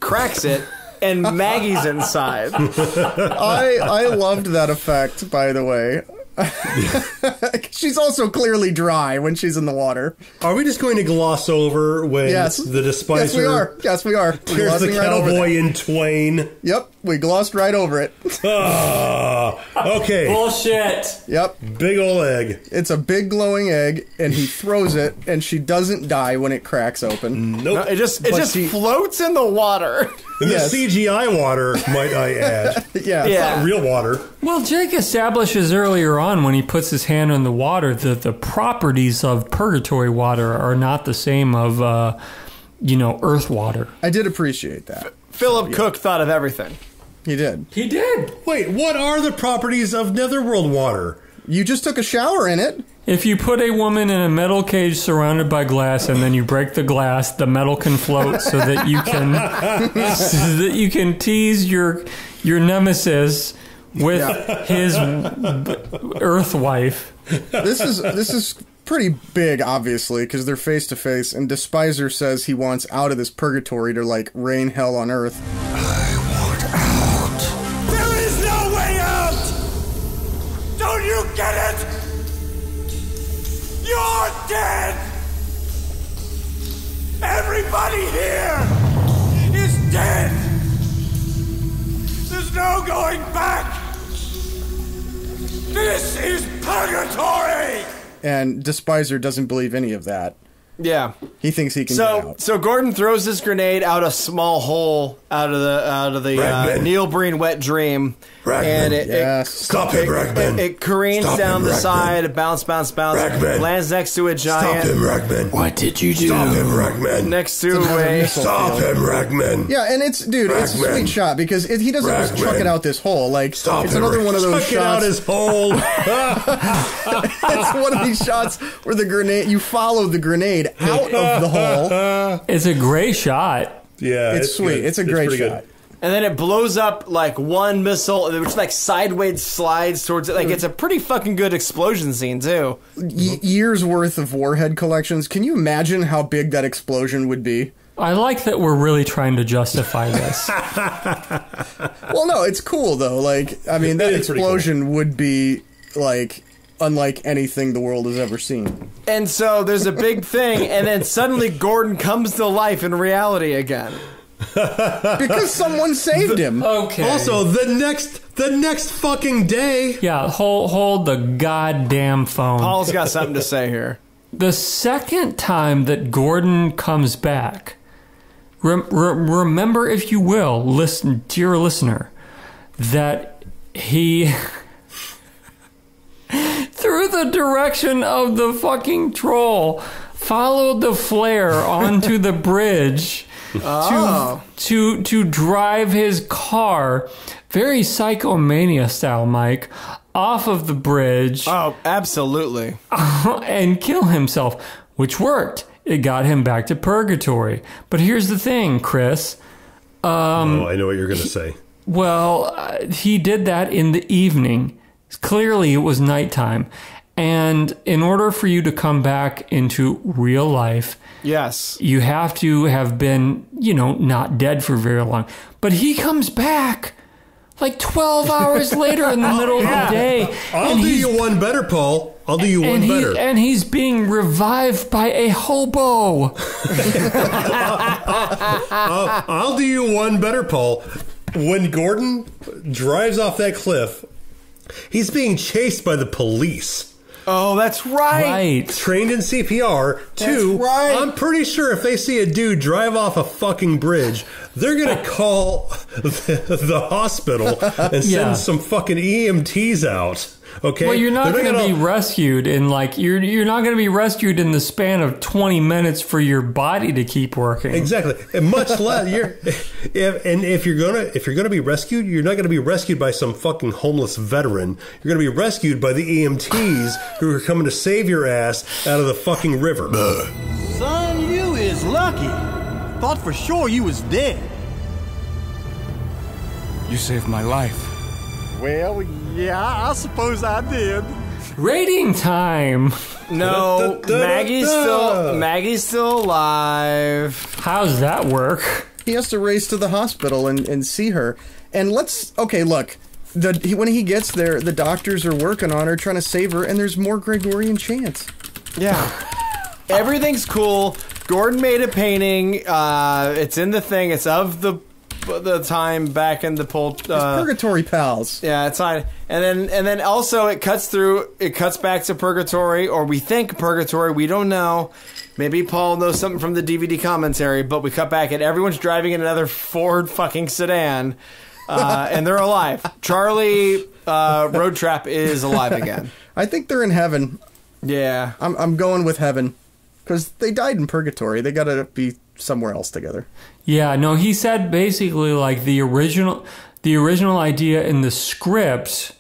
cracks it, and [LAUGHS] Maggie's inside. [LAUGHS] I I loved that effect, by the way. [LAUGHS] she's also clearly dry when she's in the water. Are we just going to gloss over when Yes. the despiser Yes, we are. Yes, we are. We're tears the glossing right over cowboy in twain? Yep, we glossed right over it. Ah, okay. Bullshit. Yep. Big ol' egg. It's a big glowing egg, and he throws it, and she doesn't die when it cracks open. Nope. No, it just it But just she- floats in the water. [LAUGHS] In Yes. the CGI water, might I add. [LAUGHS] Yeah. Yeah. Not real water. Well, Jake establishes earlier on when he puts his hand in the water that the properties of purgatory water are not the same of, uh, you know, earth water. I did appreciate that. Phillip Cook thought of everything. He did. He did. Wait, what are the properties of netherworld water? You just took a shower in it. If you put a woman in a metal cage surrounded by glass and then you break the glass, the metal can float so that you can [LAUGHS] so that you can tease your your nemesis with his earth wife. This is this is pretty big, obviously, because they're face to face, and Despiser says he wants out of this purgatory to like rain hell on Earth. [SIGHS] [LAUGHS] Everybody here is dead! There's no going back! This is purgatory! And Despiser doesn't believe any of that. Yeah. He thinks he can get So out. so Gordon throws this grenade out a small hole out of the out of the uh, Neil Breen wet dream, Ragman, and it, yes. it Stop it, him, Ragman. It, it careens Stop down him, the Ragman. side, bounce, bounce, bounce, Ragman. lands next to a Stop giant, him, Ragman. What did you do? Stop him, Ragman. next to another a. missile. Stop him, Ragman. Yeah, and it's dude, it's a sweet shot because it, he doesn't just chuck it out this hole. Like Stop it's him, another one of those Chuck it out shots. his hole. [LAUGHS] it's one of these shots where the grenade you follow the grenade out of the hole. [LAUGHS] It's a great shot. yeah, It's, sweet. good. It's a great pretty shot. and then it blows up like one missile, which like sideways slides towards it. Like it's a pretty fucking good explosion scene too. Y- years worth of warhead collections. Can you imagine how big that explosion would be? I like that we're really trying to justify [LAUGHS] this. Well, no, it's cool though. Like, I mean, that It is pretty explosion would be like unlike anything the world has ever seen. And so there's a big thing, and then suddenly Gordon comes to life in reality again. Because someone saved him. Okay. Also, the next the next fucking day. Yeah, hold hold the goddamn phone. Paul's got something to say here. The second time that Gordon comes back, rem- rem- remember, if you will, listen, dear listener, that he, [LAUGHS] through the direction of the fucking troll, followed the flare [LAUGHS] onto the bridge Oh. to to to drive his car, very psychomania style, Mike, off of the bridge. Oh, absolutely. [LAUGHS] and kill himself, which worked. It got him back to purgatory. But here's the thing, Chris. Um, oh, I know what you're going to say. well, uh, he did that in the evening. Clearly, it was nighttime. And in order for you to come back into real life, Yes. you have to have been, you know, not dead for very long. But he comes back like 12 [LAUGHS] hours later in the middle of the day. I'll do you one better, Paul. I'll do you one and, he, better. and he's being revived by a hobo. I'll, [LAUGHS] uh, I'll do you one better, Paul. When Gordon drives off that cliff, he's being chased by the police. Oh, that's right. Right. Trained in CPR. Two, right. I'm pretty sure if they see a dude drive off a fucking bridge, they're gonna call [LAUGHS] the, the hospital and send Yeah. some fucking EMTs out. Okay. Well, you're not They're going to be rescued in like you're you're not going to be rescued in the span of 20 minutes for your body to keep working. Exactly, and much [LAUGHS] less you're. If, and if you're gonna if you're gonna be rescued, you're not gonna be rescued by some fucking homeless veteran. You're gonna be rescued by the EMTs who are coming to save your ass out of the fucking river. Son, you is lucky. Thought for sure you was dead. You saved my life. Well, yeah, I suppose I did. Rating time. No, Maggie's still Maggie's still alive. How's that work? He has to race to the hospital and, and see her. And let's okay, look. The he, when he gets there, the doctors are working on her, trying to save her, and there's more Gregorian chants. Yeah. Everything's cool. Gordon made a painting. Uh, it's in the thing. It's of the the time back in the pol- uh, Purgatory pals. Yeah, it's fine. And then and then also it cuts through. It cuts back to purgatory, or we think purgatory. We don't know. Maybe Paul knows something from the DVD commentary, but we cut back and everyone's driving in another Ford fucking sedan, uh, [LAUGHS] and they're alive. Charlie uh, Road Trap is alive again. [LAUGHS] I think they're in heaven. Yeah, I'm I'm going with heaven because they died in purgatory. They got to be somewhere else together. Yeah, no, he said basically like the original the original idea in the script.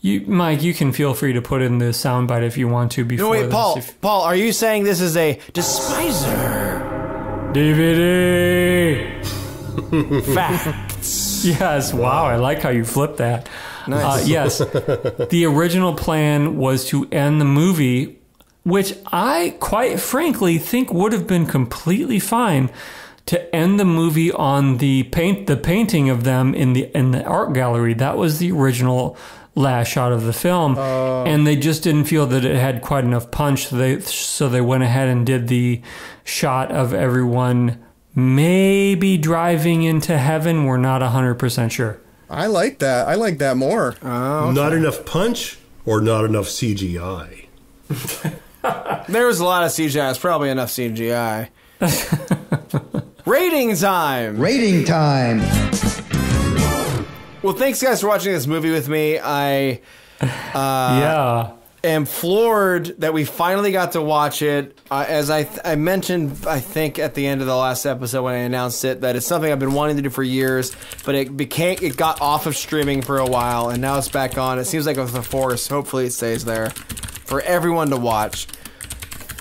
You, Mike, you can feel free to put in the soundbite if you want to before No, wait, this, Paul. if- Paul, are you saying this is a despiser? DVD. Facts. [LAUGHS] Yes. Wow. I like how you flipped that. Nice. Uh, yes. the original plan was to end the movie, which I quite frankly think would have been completely fine to end the movie on the paint the painting of them in the in the art gallery. That was the original last shot of the film, oh. and they just didn't feel that it had quite enough punch. So they so they went ahead and did the shot of everyone maybe driving into heaven. We're not hundred percent sure. I like that. I like that more. Oh, not enough punch or not enough CGI. [LAUGHS] There was a lot of CGI. It's probably enough CGI. [LAUGHS] Rating time. Rating time. Well, thanks guys for watching this movie with me. I uh, yeah am floored that we finally got to watch it. Uh, as I I mentioned, I think at the end of the last episode when I announced it that it's something I've been wanting to do for years, but it became it got off of streaming for a while and now it's back on. It seems like with the force. Hopefully, it stays there for everyone to watch.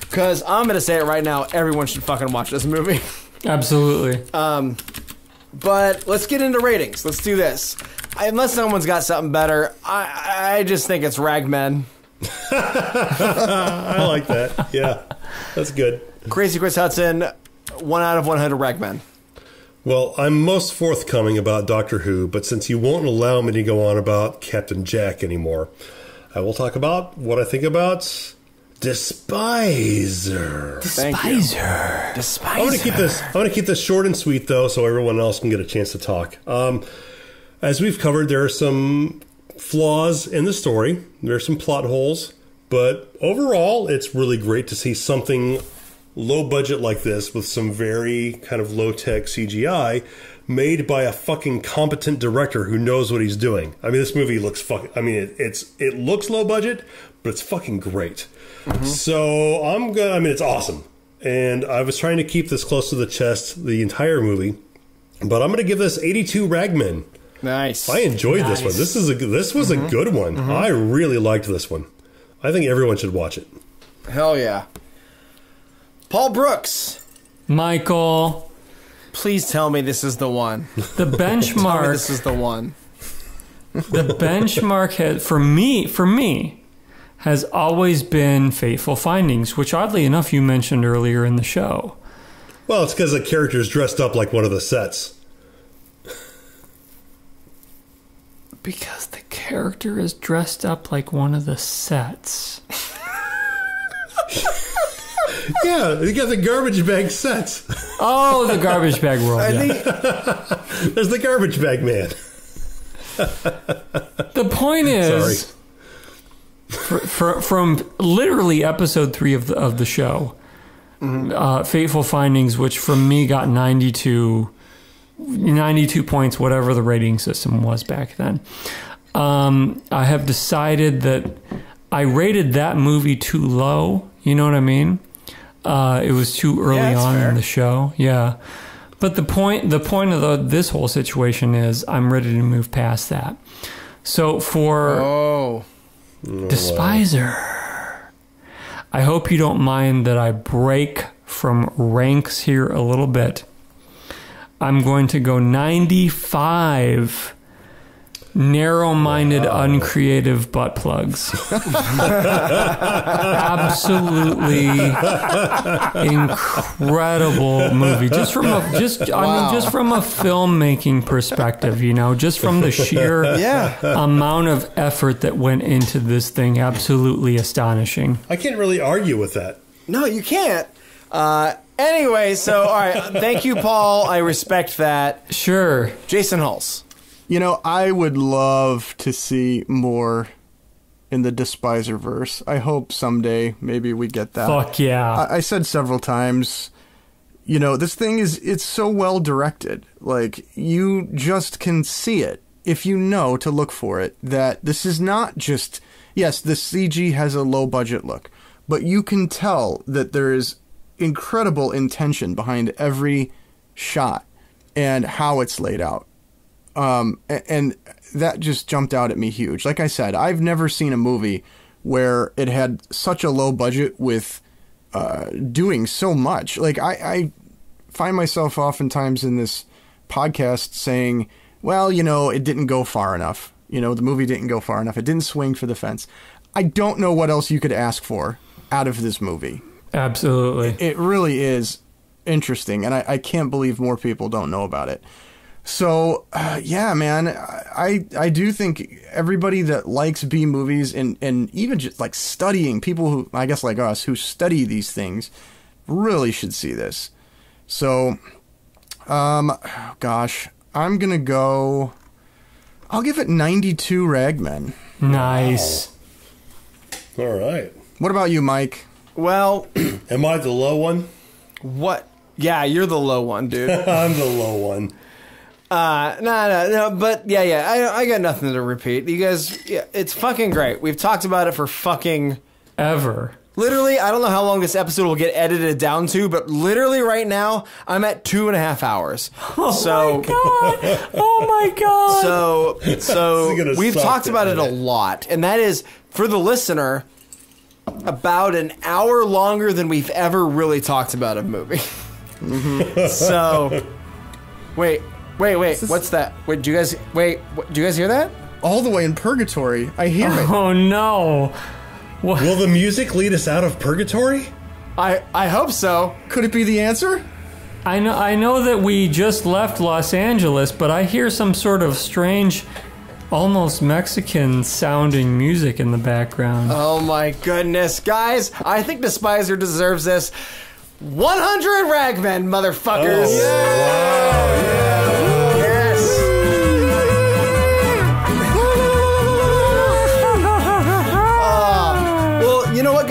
Because I'm gonna say it right now, everyone should fucking watch this movie. [LAUGHS] Absolutely. Um, But let's get into ratings. Let's do this. I, unless someone's got something better, I, I just think it's Ragmen. [LAUGHS] I like that. Yeah, that's good. Crazy Chris Hutson, one out of 100 Ragmen. Well, I'm most forthcoming about Doctor Who, but since you won't allow me to go on about Captain Jack anymore, I will talk about what I think about Despiser. Despiser. Despiser. I'm going to keep this. I want to keep this short and sweet, though, so everyone else can get a chance to talk. Um, as we've covered, there are some flaws in the story. There are some plot holes, but overall, it's really great to see something low budget like this with some very kind of low tech CGI made by a fucking competent director who knows what he's doing. I mean, this movie looks fucking. I mean, it, it's it looks low budget, but it's fucking great. So I'm gonna. I mean, it's awesome, and I was trying to keep this close to the chest the entire movie, but I'm gonna give this 82 Ragmen. Nice. I enjoyed this one. This is a this was Mhm. a good one. Mhm. I really liked this one. I think everyone should watch it. Hell yeah. Paul Brooks. Michael. Please tell me this is the one. The [LAUGHS] Tell me benchmark. this is the one. the benchmark had, for me for me has always been Fateful Findings, which oddly enough you mentioned earlier in the show. Well, it's because the character's dressed up like one of the sets. Because the character is dressed up like one of the sets. [LAUGHS] yeah, you got the garbage bag sets. Oh, the garbage bag world. Yeah. think [LAUGHS] there's the garbage bag man. The point [LAUGHS] is, fr- from literally episode three of the of the show, uh, Fateful Findings, which from me got 92, 92 points, whatever the rating system was back then. Um, I have decided that I rated that movie too low. You know what I mean? Uh, it was too early Yeah, on fair. in the show. Yeah. But the point the point of the, this whole situation is I'm ready to move past that. So for Oh. Despiser, I hope you don't mind that I break from ranks here a little bit. I'm going to go 95 narrow-minded, uncreative butt plugs. [LAUGHS] Absolutely incredible movie. Just from a just I mean just from a filmmaking perspective, you know, just from the sheer Yeah. amount of effort that went into this thing, absolutely astonishing. I can't really argue with that. No, you can't. Uh, anyway, so all right. Thank you, Paul. I respect that. Sure. Jason Huls. You know, I would love to see more in the Despiser verse. I hope someday maybe we get that. Fuck yeah. I, I said several times, you know, this thing is it's so well directed. Like you just can see it if you know to look for it. That this is not just yes, the CG has a low budget look, but you can tell that there is incredible intention behind every shot and how it's laid out um, and that just jumped out at me huge. Like I said, I've never seen a movie where it had such a low budget with uh, doing so much. Like I, I find myself oftentimes in this podcast saying, "Well, you know, it didn't go far enough. You know, the movie didn't go far enough. It didn't swing for the fence." I don't know what else you could ask for out of this movie. Absolutely. It really is interesting, and I, I can't believe more people don't know about it. So uh, yeah, man, I I do think everybody that likes B movies and and even just like studying people who I guess like us who study these things really should see this. So, um, gosh, I'm gonna go. I'll give it 92 ragmen. Nice. All right. What about you, Mike? Well, am I the low one? What? Yeah, you're the low one, dude. [LAUGHS] I'm the low one. Uh, no, no, no, but yeah, yeah, I, I got nothing to repeat. You guys, yeah, it's fucking great. We've talked about it for fucking ever. Literally, I don't know how long this episode will get edited down to, but literally right now, I'm at two and a half hours. [LAUGHS] Oh so, my god! Oh my [LAUGHS] god! So, so we've talked about it a lot, and that is for the listener about an hour longer than we've ever really talked about a movie. [LAUGHS] so, wait, Wait, wait. What's that? Wait, do you guys wait? What, do you guys hear that? All the way in purgatory. I hear it. [LAUGHS] Oh no. Will the music lead us out of purgatory? I I hope so. Could it be the answer? I know I know that we just left Los Angeles, but I hear some sort of strange almost Mexican sounding music in the background. Oh my goodness, guys! I think Despiser deserves this. 100 ragmen, motherfuckers! Yes. Ah,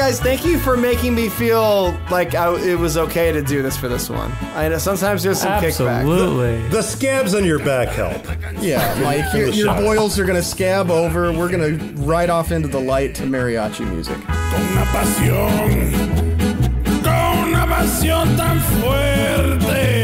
guys? Thank you for making me feel like I, it was okay to do this for this one. I know sometimes there's some kickback. Absolutely. The scabs on your back help. Yeah, Mike, your, your boils are gonna scab over. We're gonna ride off into the light to mariachi music. Una pasión, con una pasión tan fuerte.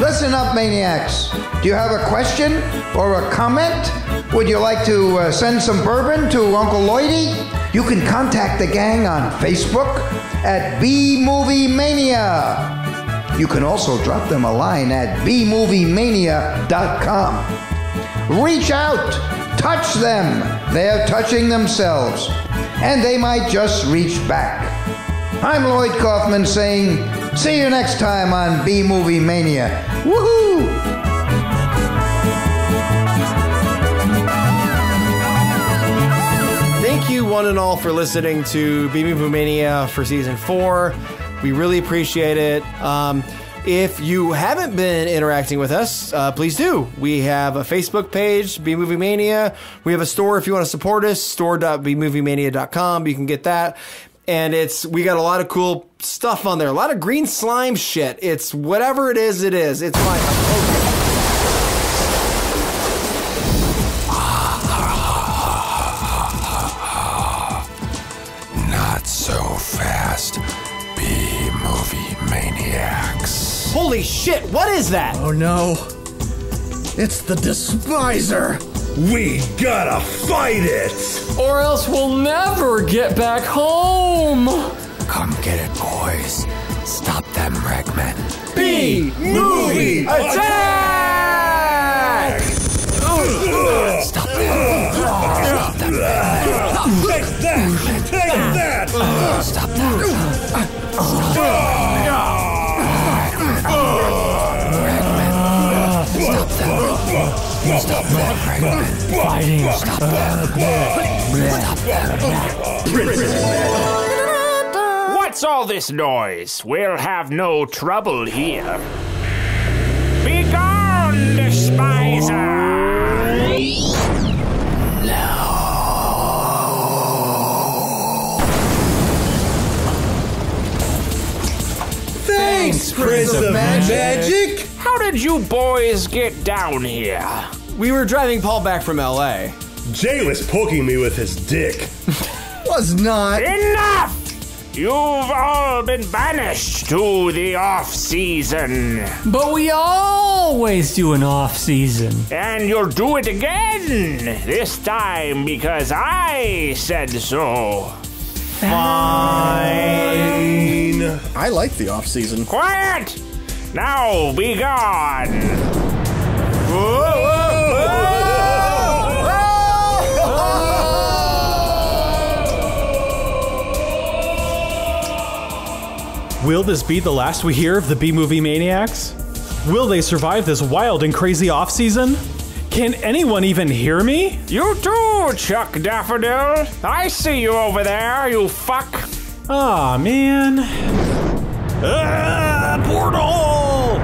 Listen up, maniacs. Do you have a question or a comment? Would you like to uh, send some bourbon to Uncle Lloydie? You can contact the gang on Facebook at B Movie Mania. You can also drop them a line at bmoviemania.com. Reach out, touch them. They're touching themselves, and they might just reach back. I'm Lloyd Kaufman saying, see you next time on B Movie Mania. Woohoo! Thank you, one and all, for listening to B Movie Mania for season four. We really appreciate it. Um, if you haven't been interacting with us, uh, please do. We have a Facebook page, B Movie Mania. We have a store if you want to support us, store.bmoviemania.com. You can get that. And it's we got a lot of cool stuff on there. A lot of green slime shit. It's whatever it is, it is. It's fine. Holy shit! What is that? Oh no! It's the despiser. We gotta fight it! Or else we'll never get back home. Come get it, boys. Stop them, Ragmen. B movie attack! Stop them. Stop them. Take that! Take that! Stop them. Stop them. Stop them, Ragmen. Fighting. Stop. Stop. What's all this noise? We'll have no trouble here. Be gone, despiser! Thanks, Prince of Magic! How did you boys get down here? We were driving Paul back from LA. Jay was poking me with his dick. [LAUGHS] Was not. Enough! You've all been banished to the off season. But we always do an off season. And you'll do it again! This time because I said so. Fine. I like the off season. Quiet! Now be gone! Will this be the last we hear of the B movie maniacs? Will they survive this wild and crazy off season? Can anyone even hear me? You too, Chuck Daffodil! I see you over there, you fuck! Aw, man. Ah, portal!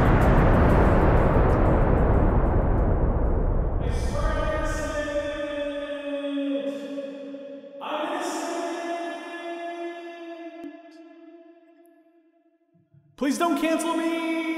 Please don't cancel me!